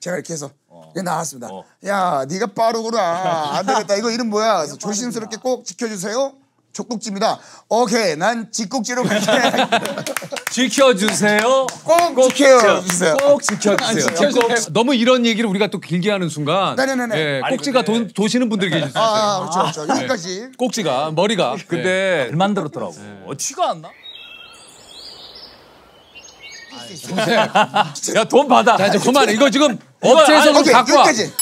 제가 이렇게 해서 이게 나왔습니다. 야 네가 빠르구나 안 되겠다 이거 이름 뭐야? 그래서 조심스럽게 꼭 지켜주세요. 족꼭지입니다. 오케이 난 직꼭지로 갈게. 지켜주세요. 꼭 지켜주세요. 꼭 지켜주세요. 꼭 너무 이런 얘기를 우리가 또 길게 하는 순간 네네네네. 예, 아니, 꼭지가 근데- 도, 도시는 분들이 계실 수 있어요. 아, 아 그렇죠 그렇죠 여기까지. 꼭지가 머리가 근데 잘 만들었더라고. 어, 티가 안 나? 야 돈 받아. 자 이제 그만 이거 지금 이거 업체에서 오케이 갖고 와. 여기까지.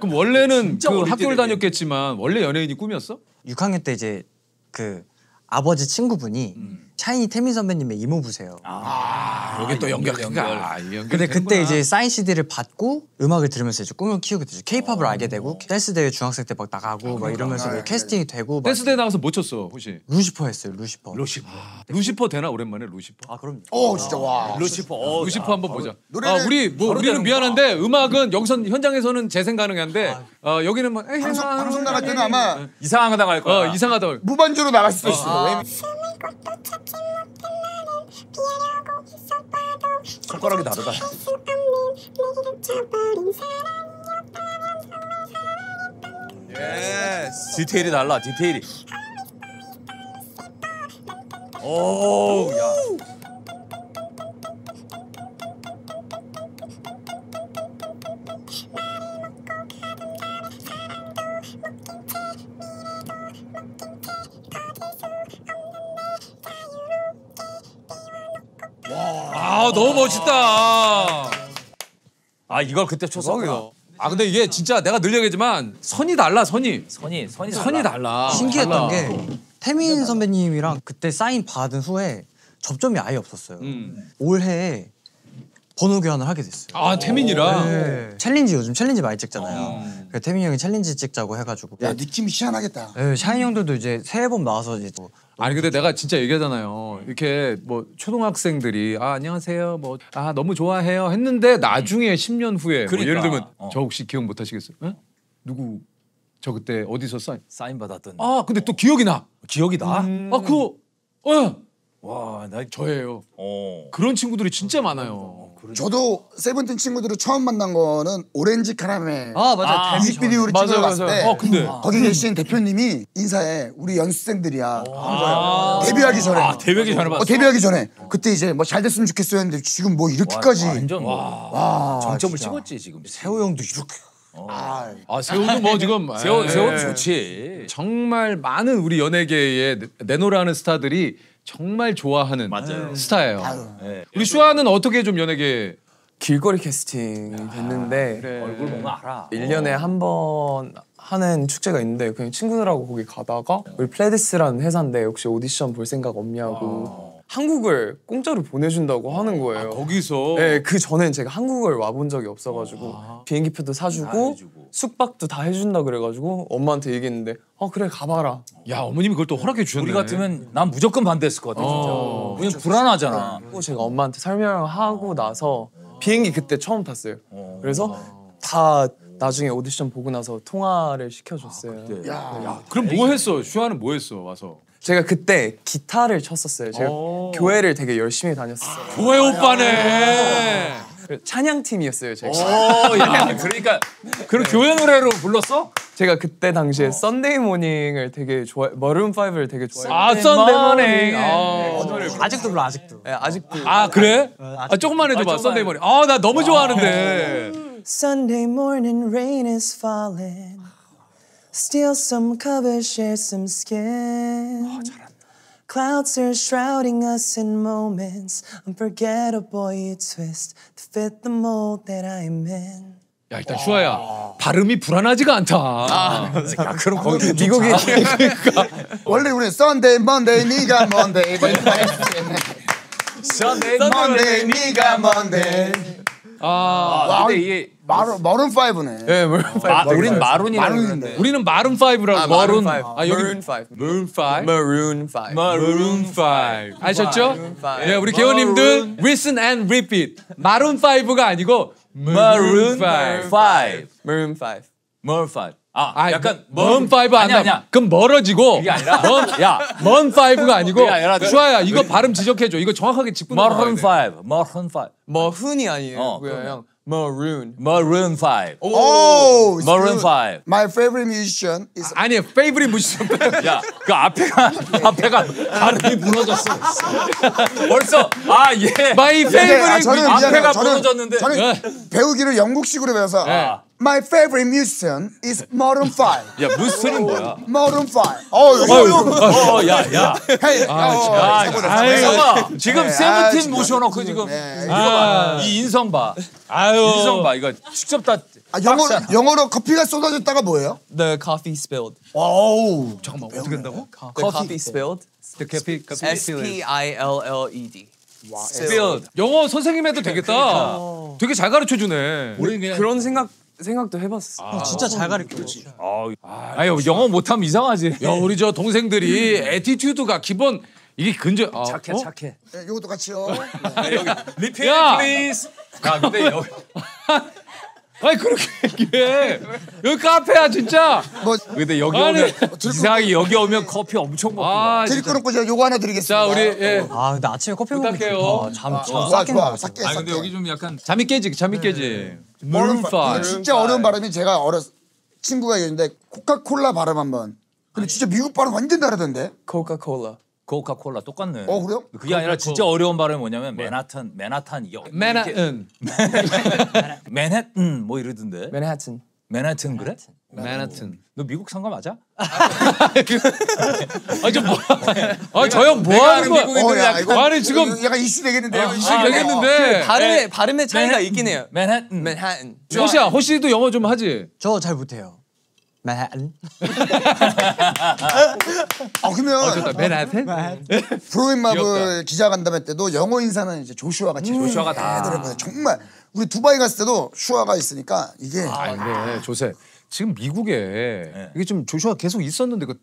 그럼 원래는 그 학교를 되게. 다녔겠지만 원래 연예인이 꿈이었어? 6학년 때 이제 그 아버지 친구분이 샤이니 태민 선배님의 이모부세요. 여기 또 연결 연결. 아, 이 연결 근데 그때 되는구나. 이제 사인 CD를 받고 음악을 들으면서 이제 꿈을 키우게 되죠. 케이팝을 알게 되고 댄스 대회 중학생 때 막 나가고 막 이러면서 뭐 캐스팅이 되고 막 댄스 대회 나가서 뭐 췄어 혹시? 루시퍼 했어요. 루시퍼. 루시퍼. 루시퍼 되나 오랜만에 루시퍼. 아 그럼요. 오 진짜 와. 루시퍼. 어, 루시퍼 한번 보자. 노래는 아, 우리 뭐 바로 우리는 미안한데 음악은 여기서 현장에서는 재생 가능한데 어, 여기는 뭐 에이, 방송, 아, 방송 나갈 때는 아마 나갈 거야. 어 이상하다. 무반주로 나갈 수도 있어 손가락이 다르다. 디테일이 달라. 디테일이. 오, 야. 멋있다. 아, 이걸 그때 쳤었구나. 아 근데 이게 진짜 내가 늘 얘기하지만 선이 달라 선이 선이 선이 선이 달라. 신기했던 달라. 게 태민 선배님이랑 그때 사인 받은 후에 접점이 아예 없었어요. 음. 올해 번호 교환을 하게 됐어요. 아 태민이랑 네. 챌린지 요즘 챌린지 많이 찍잖아요. 그래서 태민이 형이 챌린지 찍자고 해가지고 야 느낌이 희한하겠다. 네, 샤이니 형들도 이제 새 앨범 나와서 이제 또 아니 근데 내가 진짜 얘기하잖아요. 이렇게 뭐 초등학생들이 아 안녕하세요 뭐 아 너무 좋아해요 했는데 나중에 10년 후에 뭐 그러니까. 예를 들면 어. 저 혹시 기억 못 하시겠어요? 에? 누구 저 그때 어디서 사인? 사인 받았던. 아 근데 또 기억이 나. 기억이 나? 아 그거 어 와, 나 저예요. 어. 그런 친구들이 진짜 많아요. 저도 세븐틴 친구들을 처음 만난 거는 오렌지 카라멜 아 맞아 데뷔 뮤직비디오를 맞아요, 찍으러 갔을 맞아요. 때 어, 근데. 거기 계신 대표님이 인사해 우리 연습생들이야 한 거예요. 데뷔하기 전에 아, 데뷔하기 전에 봤어. 어, 데뷔하기 전에 그때 이제 뭐 잘 됐으면 좋겠어요 했는데 지금 뭐 이렇게까지 완전 와. 와 정점을 진짜. 찍었지 지금. 세호 형도 이렇게 아, 아 세호도 뭐 지금 세호 예. 세호 좋지. 정말 많은 우리 연예계에 내- 내노라는 스타들이 정말 좋아하는 스타예요. 네. 우리 슈아는 어떻게 좀 연예계 길거리 캐스팅 됐는데 얼굴 보면 알아. 1년에 한번 하는 축제가 있는데 그냥 친구들하고 거기 가다가 우리 플레디스라는 회사인데 혹시 오디션 볼 생각 없냐고 한국을 공짜로 보내준다고 하는 거예요. 거기서 네, 그 전엔 제가 한국을 와본 적이 없어가지고 비행기표도 사주고 숙박도 다 해준다 그래가지고 엄마한테 얘기했는데 어 그래 가봐라. 야 어머님이 그걸 또 허락해 주셨네. 우리 같으면 난 무조건 반대했을 것 같아 진짜. 왜냐면 불안하잖아. 그리고 제가 엄마한테 설명하고 나서 비행기 그때 처음 탔어요. 그래서 다 나중에 오디션 보고 나서 통화를 시켜줬어요. 그럼 뭐 했어? 슈아는 뭐 했어 와서? 제가 그때 기타를 쳤었어요. 제가 교회를 되게 열심히 다녔어요. 교회 오빠네. 그 찬양팀이었어요. 제가. 오, 야, 그러니까 그럼 교회 노래로 불렀어? 제가 그때 당시에 Sunday Morning을 되게 좋아, Maroon 5를 되게 좋아해요. 아 Sunday Morning. 아, 아직도 불러 아직도. 네, 아직도. 아 그래? 아 조금만 해줘 봐 Sunday Morning. 아 나 너무 좋아하는데. Sunday morning rain is falling. Steal some cover, share some skin. Clouds are shrouding us in moments unforgettable. You twist to fit the mold that I'm in. 야 일단 슈아야 발음이 불안하지가 않다. 야, 그럼 거기 미국이 원래 우리 Sunday, Monday, 네가 Monday, Sunday Monday, 네가 Monday. 아, 근데 이게 마룬 마룬 5네. 네, 머름 5. 마, 우린 마룬이라고. 그러는데. 우리는 마룬 5라고. 아, 마룬 5. 아 여기 Maroon 5. 마룬 5. Maroon 5. 마룬 5. 아셨죠? 네, 우리 개원 님들 listen and repeat. 마룬 5가 아니고 Maroon 마룬 5. 5. Maroon 5. Maroon 5. 아, 아, 약간 먼5안 아니야, 나. 아니야. 그럼 멀어지고. 그게 아니라 먼, 야, 먼 5가 아니고. 슈아야 이거 발음 지적해줘. 이거 정확하게 짚고 Maroon 넘어가야 돼. 5. Maroon 5. 머흔이 아니에요. 어, 그냥 Maroon. Maroon 5. Oh, it's Maroon good. 5. My favorite musician is 아니 favorite 무슨 야, 그 앞에가 앞에가 발음이 무너졌어. 벌써 아 예. My 아, favorite 저는 앞에가 미안해요. 저는- 무너졌는데. 저는 배우기를 영국식으로 배워서 My favorite musician is Maroon 5. 야 무슨이 뭐야? Maroon 5. 어, 이거 어, 야, 야. 헤이. 어, 아, 아유. 지금 네, 아, 세븐틴 진짜. 모셔놓고 지금 네. 이거 봐. 이 인성 봐. 아유. 인성 봐. 이거 직접 다 아, 영어 영어로 커피가 쏟아졌다가 뭐예요? The coffee spilled. 어우. 잠깐만 어떻게 한다고? The coffee spilled. The coffee S P I L L E D. spilled. 영어 선생님 해도 되겠다. 되게 잘 가르쳐 주네. 우리 그런 생각 생각도 해봤어. 진짜 잘 가르쳐주지. 아유 영어 못하면 이상하지. 야 우리 저 동생들이 attitude가 기본 이게 근저 아, 착해 어? 착해. 네, 이것도 같이요. 리필 야! please. 야 근데 여기 아니 그렇게 얘기해. 여기 카페야 진짜. 뭐 근데 여기 아니, 오면 이상하게 여기 오면 커피 엄청 먹고. 아 드릴 진짜. 거 놓고 제가 요거 하나 드리겠습니다. 자 우리 예. 아 근데 아침에 커피 먹고 부탁해요. 잠 좋아 잠 좋아. 삭게 아 근데. 여기 좀 약간 잠이 깨지 잠이 깨지. Maroon Maroon 5. 이거 5. 진짜 어려운 발음이 제가 어렸 친구가 있는데 코카콜라 발음 한번. 근데 진짜 미국 발음 완전 다르던데. Coca-Cola. 코카콜라 똑같네. 어 그래요? 그게 아니라 진짜 어려운 발음이 뭐냐면 맨하탄 맨하탄 여 맨하튼. 맨해튼 뭐 이러던데. Manhattan. 맨하튼 그래? 맨하튼. 너 미국 산 거 맞아? 아저 뭐? 아저 형뭐 하는 거야? 어, 야, 이거 아니 지금 이거 약간 이슈 되겠는데요. 이슈 아, 되겠는데. 발음의 발음의 차이가 맨- 있긴 해요. 맨해튼. Manhattan. 호시야 호시도 영어 좀 하지. 저 잘 못해요. 맨하튼. 아 그러면 좋다. 맨하튼. 브로인 마블 기자 간담회 때도 영어 인사는 이제 조슈아가 제일 조슈아가 다. 해드렸거든요. 정말 우리 두바이 갔을 때도 슈아가 있으니까 이게 아니 근데 조세 지금 미국에 이게 좀 조슈아 계속 있었는데 그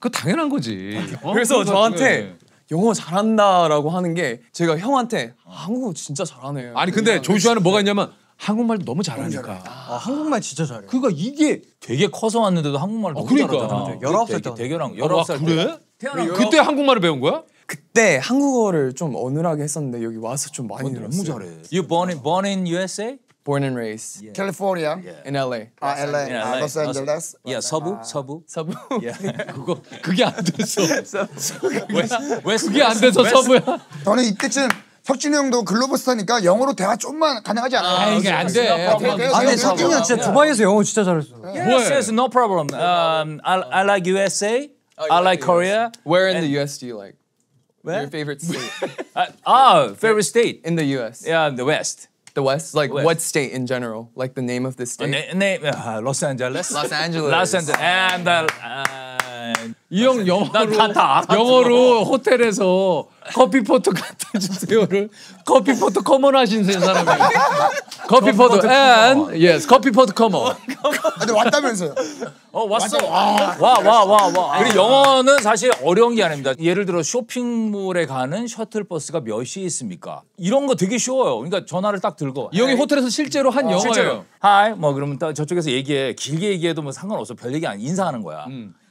그 당연한 거지. 어? 그래서 그러니까, 저한테 네. 영어 잘한다라고 하는 게 제가 형한테 아, 한국어 진짜 잘하네요. 아니 근데 조슈아는 뭐가 있냐면 한국말도 너무 잘하니까. 아 한국말 진짜 잘해. 그러니까 이게 되게 커서 왔는데도 한국말 너무 그러니까. 잘하잖아. 열아홉 살 되게- 때 대결랑 아, 19살 때. 그래? 태어난 그때 한국말을 배운 거야? 그때 한국어를 좀 어눌하게 했었는데 여기 와서 좀 많이 늘었어요. 너무 잘해. You born in born in USA? Born and raised 캘리포니아, in LA. 아 LA, In 아 LA. 로스앤젤레스. 야 서부 서부. 서부. 그거 그게 안 됐어. 왜 그게 안 돼서 서부야. 저는 이때쯤 석진이 형도 글로벌 스타니까 영어로 대화 좀만 가능하지 않아요? 아 이게 안 돼. 아, 근데 아 근데 석진이 형 진짜 두바이에서 영어 진짜 잘했어. Yes, yes, no problem. Um, I, I like USA. I like Korea. Where in the US do you like? Where? Your favorite state Uh, ah, favorite state. in the US? Yeah, the West. The West? Like West. what state in general? Like the name of the state? Na- name uh, Los Angeles. Los Angeles. Los Angeles. And uh, uh, 이형 영어로 난다 알아들어. 영어로 호텔에서 커피 포트 갖다 주세요를 커피 포트 커먼 하신 사람이에요. 커피 포트 and yes 커피 포트 커먼. 아, 근데 왔다면서요. 어 왔어. 와 와 와 와. 그리고 영어는 사실 어려운 게 아닙니다. 예를 들어 쇼핑몰에 가는 셔틀 버스가 몇 시에 있습니까? 이런 거 되게 쉬워요. 그러니까 전화를 딱 들고 이 형이 호텔에서 실제로 한 영어예요. 실제로 하이 뭐 그러면 또 저쪽에서 얘기해 길게 얘기해도 뭐 상관없어 별 얘기 안 인사하는 거야.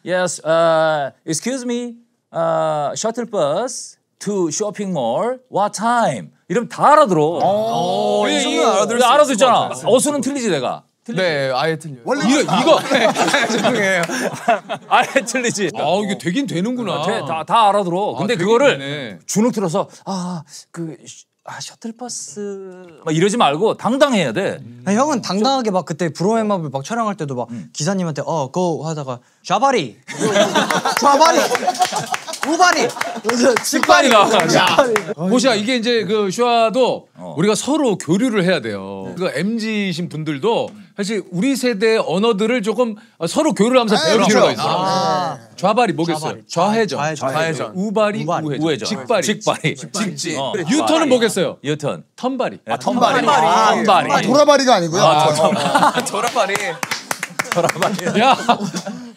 Yes, uh, excuse me, uh, shuttle bus to shopping mall. What time? 이러면 다 알아들어. 어, 이 정도는 알아들을 수 알아듣잖아. 있을 것 같아요. 어수는 틀리지 내가. 네, 아예 틀려요. 원래 이거 이거 죄송해요. 아예 틀리지. 아 이게 되긴 되는구나. 돼, 다, 다 알아들어. 근데 아, 그거를 되네. 주눅 들어서 아그 아, 셔틀버스. 막 이러지 말고 당당해야 돼. 아니, 형은 당당하게 막 그때 브로엠업을 막 촬영할 때도 막 기사님한테 어 go 하다가 샤바리 샤바리 우바리 직발이가. 보시야 이게 이제 그 슈아도 우리가 서로 교류를 해야 돼요. 그 MZ신 분들도 사실 우리 세대의 언어들을 조금 서로 교류를 하면서 배울 그렇죠. 필요가 있어. 좌발이 뭐겠어요? 좌발이. 좌회전. 좌회전. 좌회전. 우발이. 우회전. 우회전. 직발이. 직발이. 직진. 어. 유턴은 뭐겠어요? 유턴. 턴발이. 아, 턴발이. 아, 턴발이. 도라바리가 아니고요. 도라발이. 야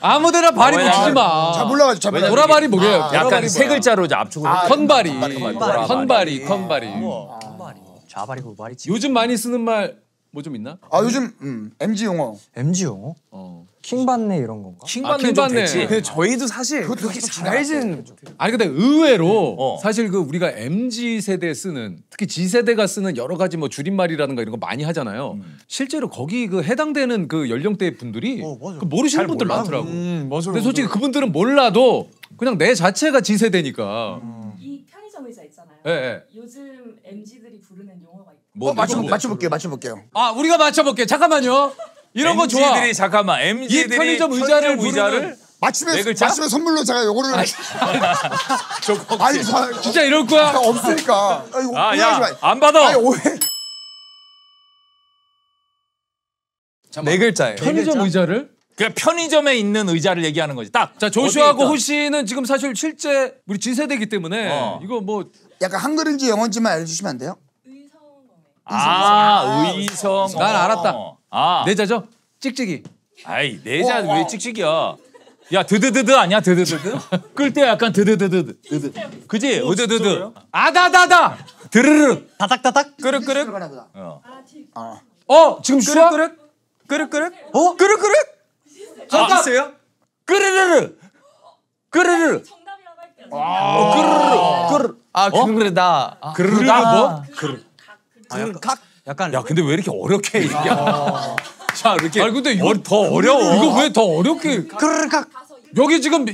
아무데나 발이 붙이지 마. 잘 몰라가지고 잘 몰라. 도라발이 뭐게요? 약간 세? 글자로 이제 압축을. 도라발이. 턴발이. 턴발이. 좌발이 우발이 요즘 많이 쓰는 말 뭐 좀 있나? 아 요즘 음, MG 용어. MG 용어 어. 킹받네 이런 건가 킹받는 킹좀 받네. 됐지. 근데 저희도 사실 그렇게 잘 알지는 아니 근데 의외로 어. 사실 그 우리가 MZ 세대 쓰는 특히 G 세대가 쓰는 여러 가지 뭐 줄임말이라든가 이런 거 많이 하잖아요. 실제로 거기 그 해당되는 그 연령대 분들이 어, 맞아. 그 모르시는 잘 분들 몰라. 많더라고. 음, 맞아요. 근데 솔직히 그분들은 몰라도 그냥 내 자체가 G 세대니까. 이 편의점 의자 있잖아요. 예, 예. 요즘 MZ들이 부르는 용어가 있고 뭐 어, 맞춰 맞춰볼게요. 맞춰볼게요. 아 우리가 맞춰볼게. 잠깐만요. 이런 거 좋아. MZ들이 잠깐만 MZ들이 이 편의점 의자를 네 글자? 맞추면 선물로 제가 요거를 아니 저 진짜 이럴 거야? 없으니까. 아니, 오해하지 아야 마. 안 받아. 아니 오해. 네 글자예요. 편의점 의자를? 그 편의점에 있는 의자를 얘기하는 거지. 딱. 자 조슈하고. 호시는 지금 사실 실제 우리 G 세대이기 때문에 어. 이거 뭐 약간 한글인지 영어인지만 알려주시면 안 돼요? 의성어매. 아 의성. 난 알았다. 아 내자죠? 찍찍이. 아이 내자 왜 찍찍이야? 야 드드드드 아니야 드드드드? 끌 때 약간 드드드드 드드. 그지? 으드드드. 아다다다. 드르르. 다닥다닥 끄륵끄륵. 어. 아, 지- 어 지금 슈아? 끄륵끄륵. 끄륵끄륵. 어? 끄륵끄륵. 잠깐. 있어요? 끄르르르. 끄르르. 정답이라고 할게요. 끄르르. 끄르. 아, 그러다. 아, 그르르다 뭐? 각 약간 야 근데 왜 이렇게 어렵게 얘기야? 자 이렇게 아니 근데 이거 어, 더 어려워. 이거 왜 더 어렵게? 그르르각 여기 지금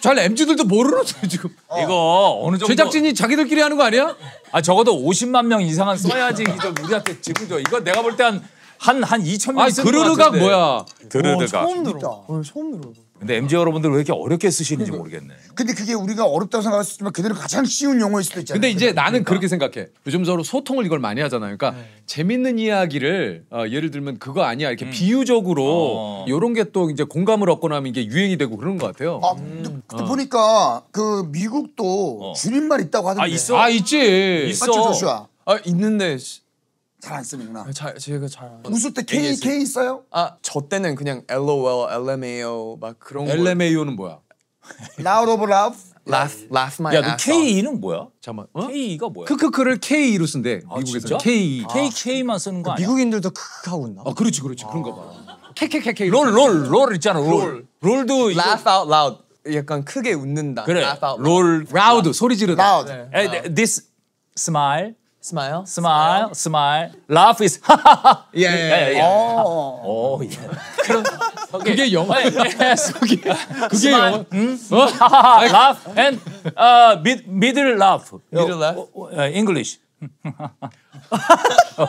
잘 MZ들도 모르는데 지금 이거 어느 정도 제작진이 자기들끼리 하는 거 아니야? 아 적어도 50만 명 이상은 써야지 이거 우리한테 지금 저 이거 내가 볼 때 한 한한 2천 명 아니 그르르가 뭐야? 드르르가. 처음 들어 어, 처음 들어 근데 MZ 여러분들 왜 이렇게 어렵게 쓰시는지 모르겠네. 근데 그게 우리가 어렵다고 생각했을 지만 그대로 가장 쉬운 용어일 수도 있잖아요. 근데 이제 나는 그렇게 생각해. 요즘 서로 소통을 이걸 많이 하잖아요. 그러니까 네. 재밌는 이야기를 어, 예를 들면 그거 아니야 이렇게 비유적으로 어. 이런 게 또 이제 공감을 얻고 나면 이게 유행이 되고 그런 것 같아요. 아, 근데, 근데 보니까 그 미국도 어. 줄임말 있다고 하던데. 아, 있어? 아 있지. 있어. 맞죠, 조슈아? 아, 있는데 씨, 잘 안 쓰는구나. 잘 제가 잘. 안- 웃을 때 K. K 있어요? 아, 저 때는 그냥 LOL, LMAO 막 그런 거. LMAO는 뭐야? Loud of love. laugh laugh my 야 너 ass off. K는 뭐야? 잠깐만. 어? K가 뭐야? 크크크를 K로 쓴대. 아, 미국에서 진짜? K. KK만 쓰는 거 아니야? 미국인들도 크크 하고 있나 아 그렇지 그렇지 그런 거 봐. KKKK. LOL LOL LOL 있잖아 LOL. LOL도 이거- laugh out loud. 약간 크게 웃는다. 그래. laugh out loud. LOL loud 소리 지르다. Loud. 에, this smile smile. smile smile laugh is 예, 예, 예. 예. 어. 오 예. 그게 영어. 그게 그게 영어. 응? laugh and uh, mid middle laugh. Middle laugh? 어, 어, uh, English. 어,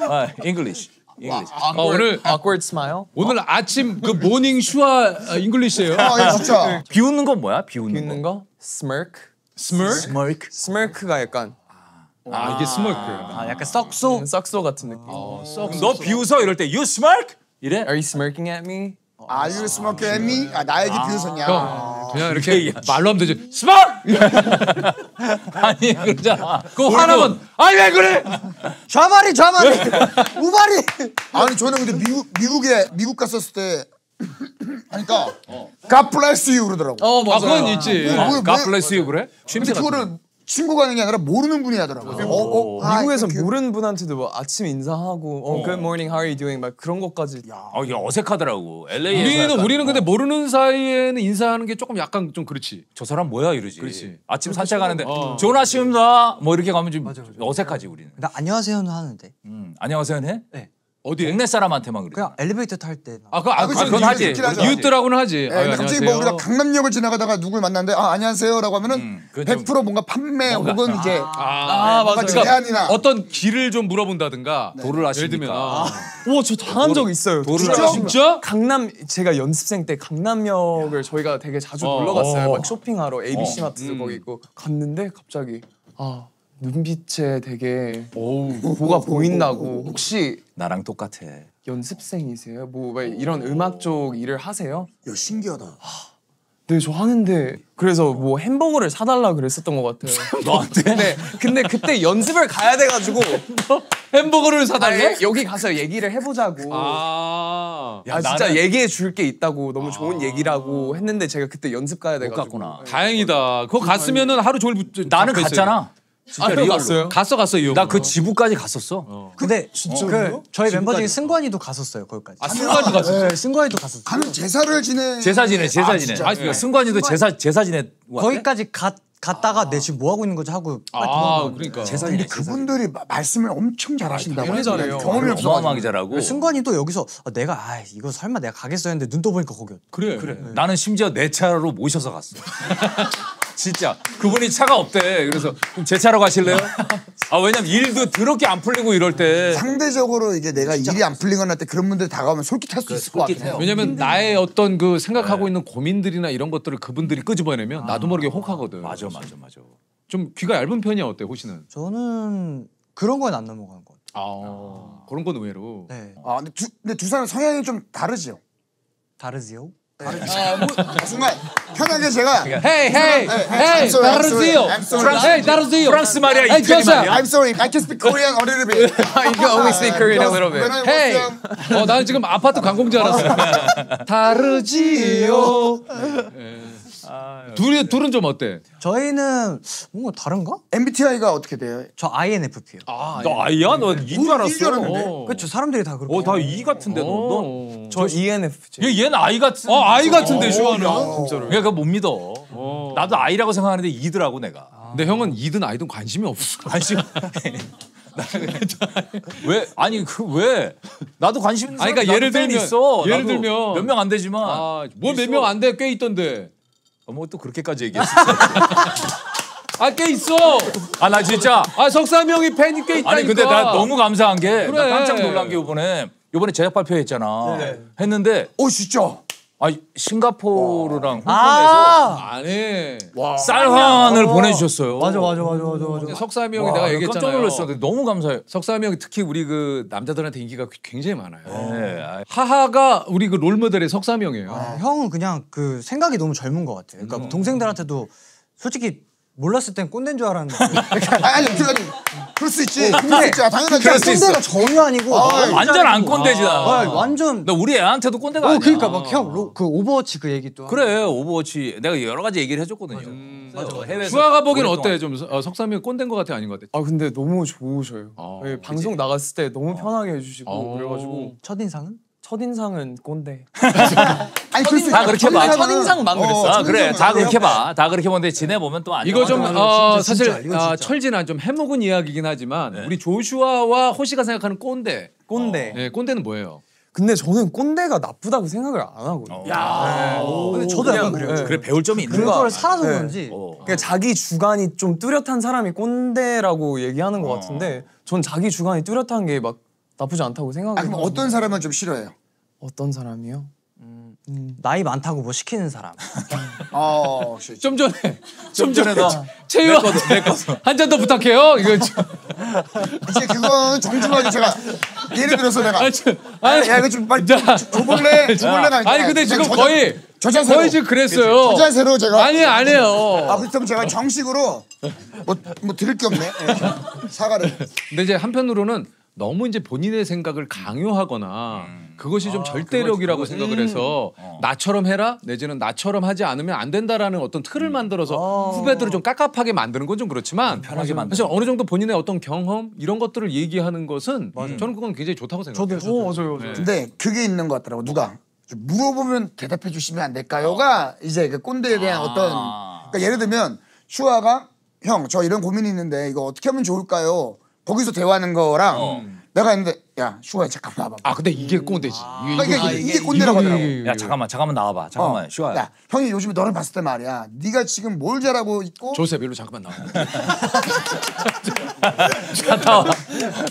어, English. English. awkward, 오늘- awkward smile. 오늘 아침 그 모닝 슈아 어, 잉글리시예요. 아, 예, 진짜. 비웃는 건 뭐야? 비웃는 웃는 거. 거. smirk. smirk. smirk smirk가 약간 아 이게 smirk. 아 약간 썩소 썩소 같은 느낌. 너 비웃어 이럴 때 you smirk 이래? Are you smirking at me? 아, you smirk at me? 아, 나에게 비웃었냐? 형 그냥 이렇게 말로 하면 되지. 스팍! 아니 그러잖아. 그거 화나면 아니 왜 그래? 좌발이 좌발이 우발이. 아니 저는 근데 미국 미국에 미국 갔었을 때 하니까 God bless you 그러더라고. 어 맞아. 아 그건 있지. 뭐, 뭐, God bless you 그래? 근데 그거를 친구가 하는 게 아니라 모르는 분이 하더라고. 어, 어, 미국에서 아, 그- 모르는 분한테도 뭐 아침 인사하고 어, good morning, how are you doing 막 그런 것까지 어, 이게 어색하더라고. LA에서 우리는 우리는 근데 모르는 사이에는 인사하는 게 조금 약간 좀 그렇지. 저 사람 뭐야 이러지. 그렇지. 아침 산책하는데 어. 좋은 아침입니다. 뭐 이렇게 가면 좀 어색하지 우리는. 나 안녕하세요는 하는데 음, 안녕하세요 해? 네. 어디에? 동네 사람한테만 그래. 그냥 엘리베이터 탈 때. 아 그거 아, 아, 그치, 그건 그치, 하지. 그치, 하죠. 이웃들하고는 하지. 예, 아유, 근데 갑자기 뭐 안녕하세요. 우리가 강남역을 지나가다가 누굴 만났는데 아 안녕하세요라고 하면은 음, 그건 좀- 100% 뭔가 판매 혹은 이제 아, 뭔가 맞아. 제안이나 어떤 길을 좀 물어본다든가. 도를 예를 아시니까. 들면 아. 오 저 당한 적 있어요. 도를 진짜? 진짜? 강남 제가 연습생 때 강남역을 저희가 되게 자주 어. 놀러 갔어요. 어. 막 쇼핑하러 ABC 어. 마트도 음. 거기 있고 갔는데 갑자기 아 눈빛에 되게 뭐가 보인다고 혹시 나랑 똑같아. 연습생이세요? 뭐왜 이런 음악 쪽 일을 하세요? 야 신기하다. 네, 저 하는데 그래서 뭐 햄버거를 사달라 그랬었던 것 같아요. 너한테? 네, 근데 그때 연습을 가야 돼가지고 햄버거를 아, 사달래? 예, 여기 가서 얘기를 해보자고. 아, 아. 진짜 나는- 얘기해 줄 게 있다고 너무 좋은 얘기라고 했는데 제가 그때 연습 가야 못 돼가지고. 갔구나. 다행이다. 그거 갔으면은 하루 종일 붙. 나는. 갔잖아. 진짜 아. 갔어요? 갔어 갔어 이 형. 나그 지부까지 갔었어. 근데 그 저희 멤버 중에 승관이도 갔었어요 거기까지. 아 승관이 갔어. 네, 승관이도 갔었어요. 가면 제사를 지내. 제사 지내, 제사 아, 지내. 진짜? 아, 승관이도 제사 제사 지내. 거기까지 갔 갔다가 내 지금 뭐 하고 있는 거지 하고 아. 그러니까. 제사 근데. 그분들이 마- 말씀을 엄청 잘하신다고. 당연히 잘해요. 경험이 없어. 어마어마하게 잘하고. 승관이도 여기서 아, 내가 아 이거 설마 내가 가겠어 했는데 눈 떠보니까 거기였. 그래. 그래. 나는 심지어 내 차로 모셔서 갔어. 진짜 그분이 차가 없대. 그래서 그럼 제 차로 가실래요? 아 왜냐면 일도 더럽게 안 풀리고 이럴 때 상대적으로 이게 내가 일이 안 풀리거나 할 때 그런 분들 다가오면 솔깃할 수 있을 것 같아요. 왜냐면 나의 어떤 그 생각하고 있는 고민들이나 이런 것들을 그분들이 끄집어내면 나도 모르게 혹하거든. 맞아 맞아 맞아. 좀 귀가 얇은 편이야 어때 호시는? 저는 그런 건 안 넘어간 것 같아요. 아 그런 건 의외로. 네. 아 근데 두 근데 두 사람 성향이 좀 다르죠. 다르지요? 아, 뭐, 순간 편하게 제가 다르지요. sorry, I'm sorry. 헤이 다르지요. 프랑스 말이야, 이태리. 말이야. I'm sorry, I can speak Korean a little bit. You can only speak Korean a little bit. Young, 어 나는 지금 아파트 관공지 알았어. 다르지요. 예. 둘이 둘은 좀 어때? 저희는 뭔가 다른가? MBTI가 어떻게 돼요? 저 INFP요. 아 너 아이야? 너인 줄줄 알았어. 어. 그렇죠. 사람들이 다 그렇게. 어다 이 같은데 너. 어. 저 ENFJ. 얘 얘는 아이 같은. 어 아이 같은데 슈아는. 진짜로. 얘가 못 믿어. 나도 아이라고 생각하는데 이더라고 내가. 근데 형은 이든 아이든 관심이 없어. 관심. 왜 아니 그 왜 나도 관심 있는 아니, 그러니까 예를 팬 들면- 있어. 예를 들면- 몇 명 안 되지만 아 뭐 몇 명 안 돼 꽤 있던데. 뭐또 그렇게까지 얘기했어. 아꽤 있어. 아 나 진짜 아 석삼형이 팬이 꽤 있다니까. 아니 근데 나 너무 감사한 게나 그래. 깜짝 놀란 게 이번에 이번에 제작 발표했잖아. 했는데 오 진짜. 아 싱가포르랑 홍콩에서 아 안해. 쌀환을 보내주셨어요. 맞아 맞아 맞아 맞아 맞아. 석삼이 형이 와, 내가 나 얘기했잖아요. 깜짝 놀랐어. 너무 감사해요. 석삼이 형이 특히 우리 그 남자들한테 인기가 굉장히 많아요. 네, 아, 하하가 우리 그 롤모델의 석삼이 형이에요. 아, 형은 그냥 그 생각이 너무 젊은 것 같아요. 그러니까 동생들한테도 솔직히 몰랐을 땐 꼰대인 줄 알았는데. 아니 아니 그러니 그럴 수 있지. 그럴 수 있지. 아, 당연하지. 그럴 수 있어. 꼰대가 전혀 아니고. 아, 완전. 안 꼰대지 나. 아, 완전. 나 우리 애한테도 꼰대가 어 아니야. 그러니까 막형그 오버워치 그 얘기 또. 그래 오버워치 내가 여러 가지 얘기를 해줬거든요. 맞아. 해외에서 슈아가 보기엔. 어때? 좀 어, 석삼이 형 꼰대인 것 같아 아닌 것 같아? 아 근데 너무 좋으셔요. 어, 네, 방송 나갔을 때 너무 편하게 해주시고 어. 그래가지고 첫 인상은? 첫 인상은 꼰대. 아니 그럴 수 다. 그렇게 봐. 첫인상만 그랬어. 아 그래 다 그렇게 봐. 다 그렇게 보는데 지내 보면 또 안. 이거 좀 맞아, 어, 진짜, 사실 진짜, 아, 진짜. 철 지난 좀 해묵은 이야기긴 하지만 네. 우리 조슈아와 호시가 생각하는 꼰대. 꼰대. 네, 꼰대는 뭐예요? 근데 저는 꼰대가 나쁘다고 생각을 안 하거든요. 야. 근데 저도 약간 그래요. 네. 그래 배울 점이 있는 그런 거야. 걸 살아서 네. 그런지. 어. 그러니까 자기 주관이 좀 뚜렷한 사람이 꼰대라고 얘기하는 것 같은데 전 자기 주관이 뚜렷한 게 막 나쁘지 않다고 아 생각해요. 그럼 어떤 사람은 좀 싫어해요? 어떤 사람이요? 나이 많다고 뭐 시키는 사람. 어, 씨. 좀 전에 좀 전에 너 채유 한잔 더 부탁해요. 이거 좀- 이제 그건 정중하게 제가 예를 들어서 내가 아, 저, 아니, 야 이거 좀 빨리 자, 줘볼래? 줘볼래가 아니 근데 지금 저- 거의 저 자세로 거의 지금 그랬어요. 저 자세로 제가 아니 아니에요. 아 그렇다면 제가 정식으로 뭐, 뭐 드릴 게 없네 예. 사과를 근데 이제 한편으로는 너무 이제 본인의 생각을 강요하거나 그것이 좀 절대력이라고 생각을 해서 나처럼 해라? 내지는 나처럼 하지 않으면 안 된다라는 어떤 틀을 만들어서 후배들을 좀 깝깝하게 만드는 건 좀 그렇지만 편하게 만드는 사실 어느 정도 본인의 어떤 경험 이런 것들을 얘기하는 것은 저는 그건 굉장히 좋다고 생각해요. 어, 맞아요, 맞아요. 근데 그게 있는 것 같더라고. 누가? 좀 물어보면 대답해 주시면 안 될까요가 이제 그 꼰대에 대한 어떤 그러니까 예를 들면 슈아가 형 저 이런 고민이 있는데 이거 어떻게 하면 좋을까요? 거기서 대화하는 거랑 내가 했는데 야 슈아야 잠깐만 와봐. 아 근데 이게 꼰대지. 이게, 그러니까 이게, 이게 꼰대라고 하더라고. 야 잠깐만 잠깐만 나와봐. 잠깐만 어. 슈아. 야 형이 요즘에 너를 봤을 때 말이야. 네가 지금 뭘 잘하고 있고 조셉 일로 잠깐만 나와. 갔다 와.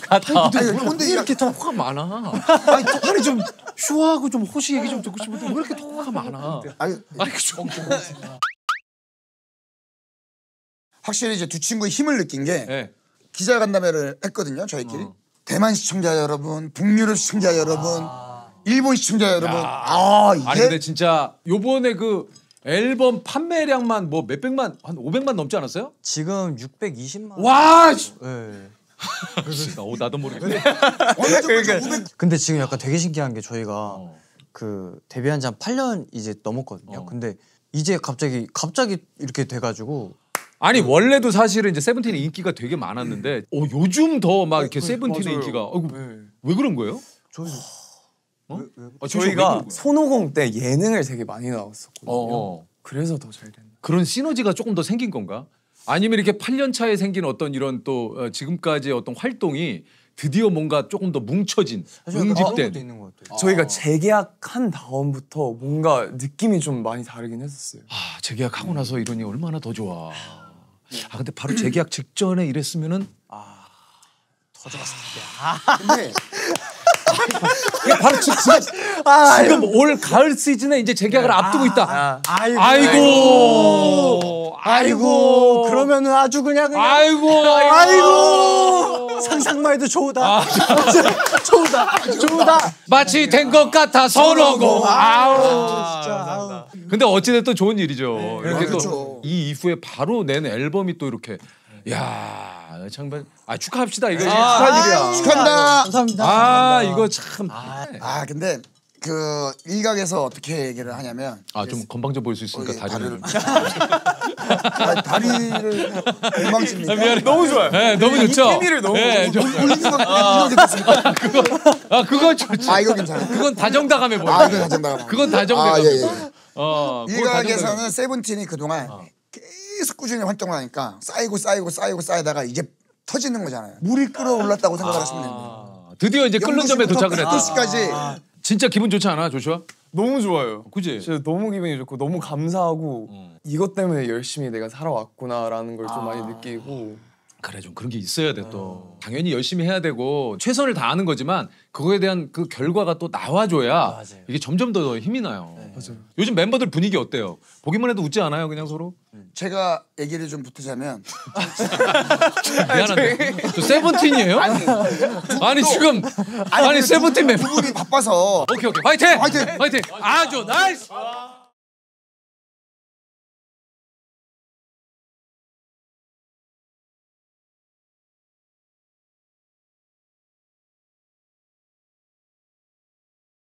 갔다 와. 아니 꼰대 이렇게 토가 많아. 아니, 아니 좀 슈하고 좀 호시 얘기 좀 듣고 싶은데 왜 이렇게 토가 많아? 아니 아니 좀. 확실히 이제 두 친구의 힘을 느낀 게 네. 기자간담회를 했거든요 저희끼리 어. 대만 시청자 여러분 북유럽 시청자 여러분 일본 시청자 여러분 아 이게 아니 근데 진짜 요번에 그 앨범 판매량만 뭐 몇백만 한 500만 넘지 않았어요? 지금 620만. 와! 씨. 네. 어, 나도 모르겠네. 500 근데 지금 약간 되게 신기한 게 저희가 그 데뷔한 지 한 8년 이제 넘었거든요. 어. 근데 이제 갑자기 갑자기 이렇게 돼 가지고 아니 원래도 사실은 이제 세븐틴의 인기가 되게 많았는데 어, 요즘 더 막 이렇게 세븐틴의 맞아요. 인기가 어이구, 네. 왜 그런 거예요? 저희 어? 아, 진짜 왜 저희가 그런 거야? 손오공 때 예능을 되게 많이 나왔었거든요. 어, 어. 그래서 더 잘 됐나? 그런 시너지가 조금 더 생긴 건가? 아니면 이렇게 8년 차에 생긴 어떤 이런 또 어, 지금까지의 어떤 활동이 드디어 뭔가 조금 더 뭉쳐진 사실 약간 그런 것도 응집된 있는 것 같아요. 저희가 재계약한 다음부터 뭔가 느낌이 좀 많이 다르긴 했었어요. 아 재계약하고 나서 이러니 얼마나 더 좋아. 아 근데 바로 재계약 직전에 이랬으면은 근데 이게 바로 지, 금올 가을 시즌에 이제 재계약을 앞두고 있다. 아이고. 아이고, 아이고. 그러면은 아주 그냥 그냥 아이고, 아이고. 상상만 해도 좋다. 좋다. 좋다. 마치 된 것 같아 선호고. 아우. 진짜. 아우. 근데 어찌됐든 좋은 일이죠. 이렇게 그렇죠. 또이 이후에 바로 낸 앨범이 또 이렇게 야 정말 아 축하합시다 이거 축하할 일이야. 축하합니다. 감사합니다. 아 이거 참. 아 근데 그 일각에서 어떻게 얘기를 하냐면 아 좀 건방져 보일 수 있으니까 예, 다리를. 아, 다리를 엉망집니까? 미안해. 너무 좋아요. 네, 너무 좋죠. 케미를 너무 네, 저- 올리는 거 이렇게 됐습니다. 아 그거 좋지. 아 이거 괜찮아. 그건 다정다감해 보여. 아 이거 괜찮다. 그건 다정다감. 아, 예, 예. 어. 일각에서는 세븐틴이 그동안 계속 꾸준히 활동을 하니까 쌓이고 쌓이고 쌓이고 쌓이다가 이제 터지는 거잖아요. 물이 끓어올랐다고 생각을 하시면 됩니다. 아, 드디어 이제 끓는 점에 도착을 했다. 까지 진짜 기분 좋지 않아, 조슈아? 너무 좋아요. 그지? 진짜 너무 기분이 좋고 너무 감사하고 어. 이것 때문에 열심히 내가 살아왔구나라는 걸좀 많이 느끼고 그래 좀 그런 게 있어야 돼 또. 당연히 열심히 해야 되고 최선을 다하는 거지만 그거에 대한 그 결과가 또 나와줘야 이게 점점 더 힘이 나요. 맞아요. 요즘 멤버들 분위기 어때요? 보기만 해도 웃지 않아요, 그냥 서로? 제가 얘기를 좀 붙이자면 미안한데. 저 세븐틴이에요? 아니, 지금 아니, 세븐틴 멤버. 두 분이 바빠서 오케이 오케이 화이팅! 화이팅! 화이팅! 아주 나이스!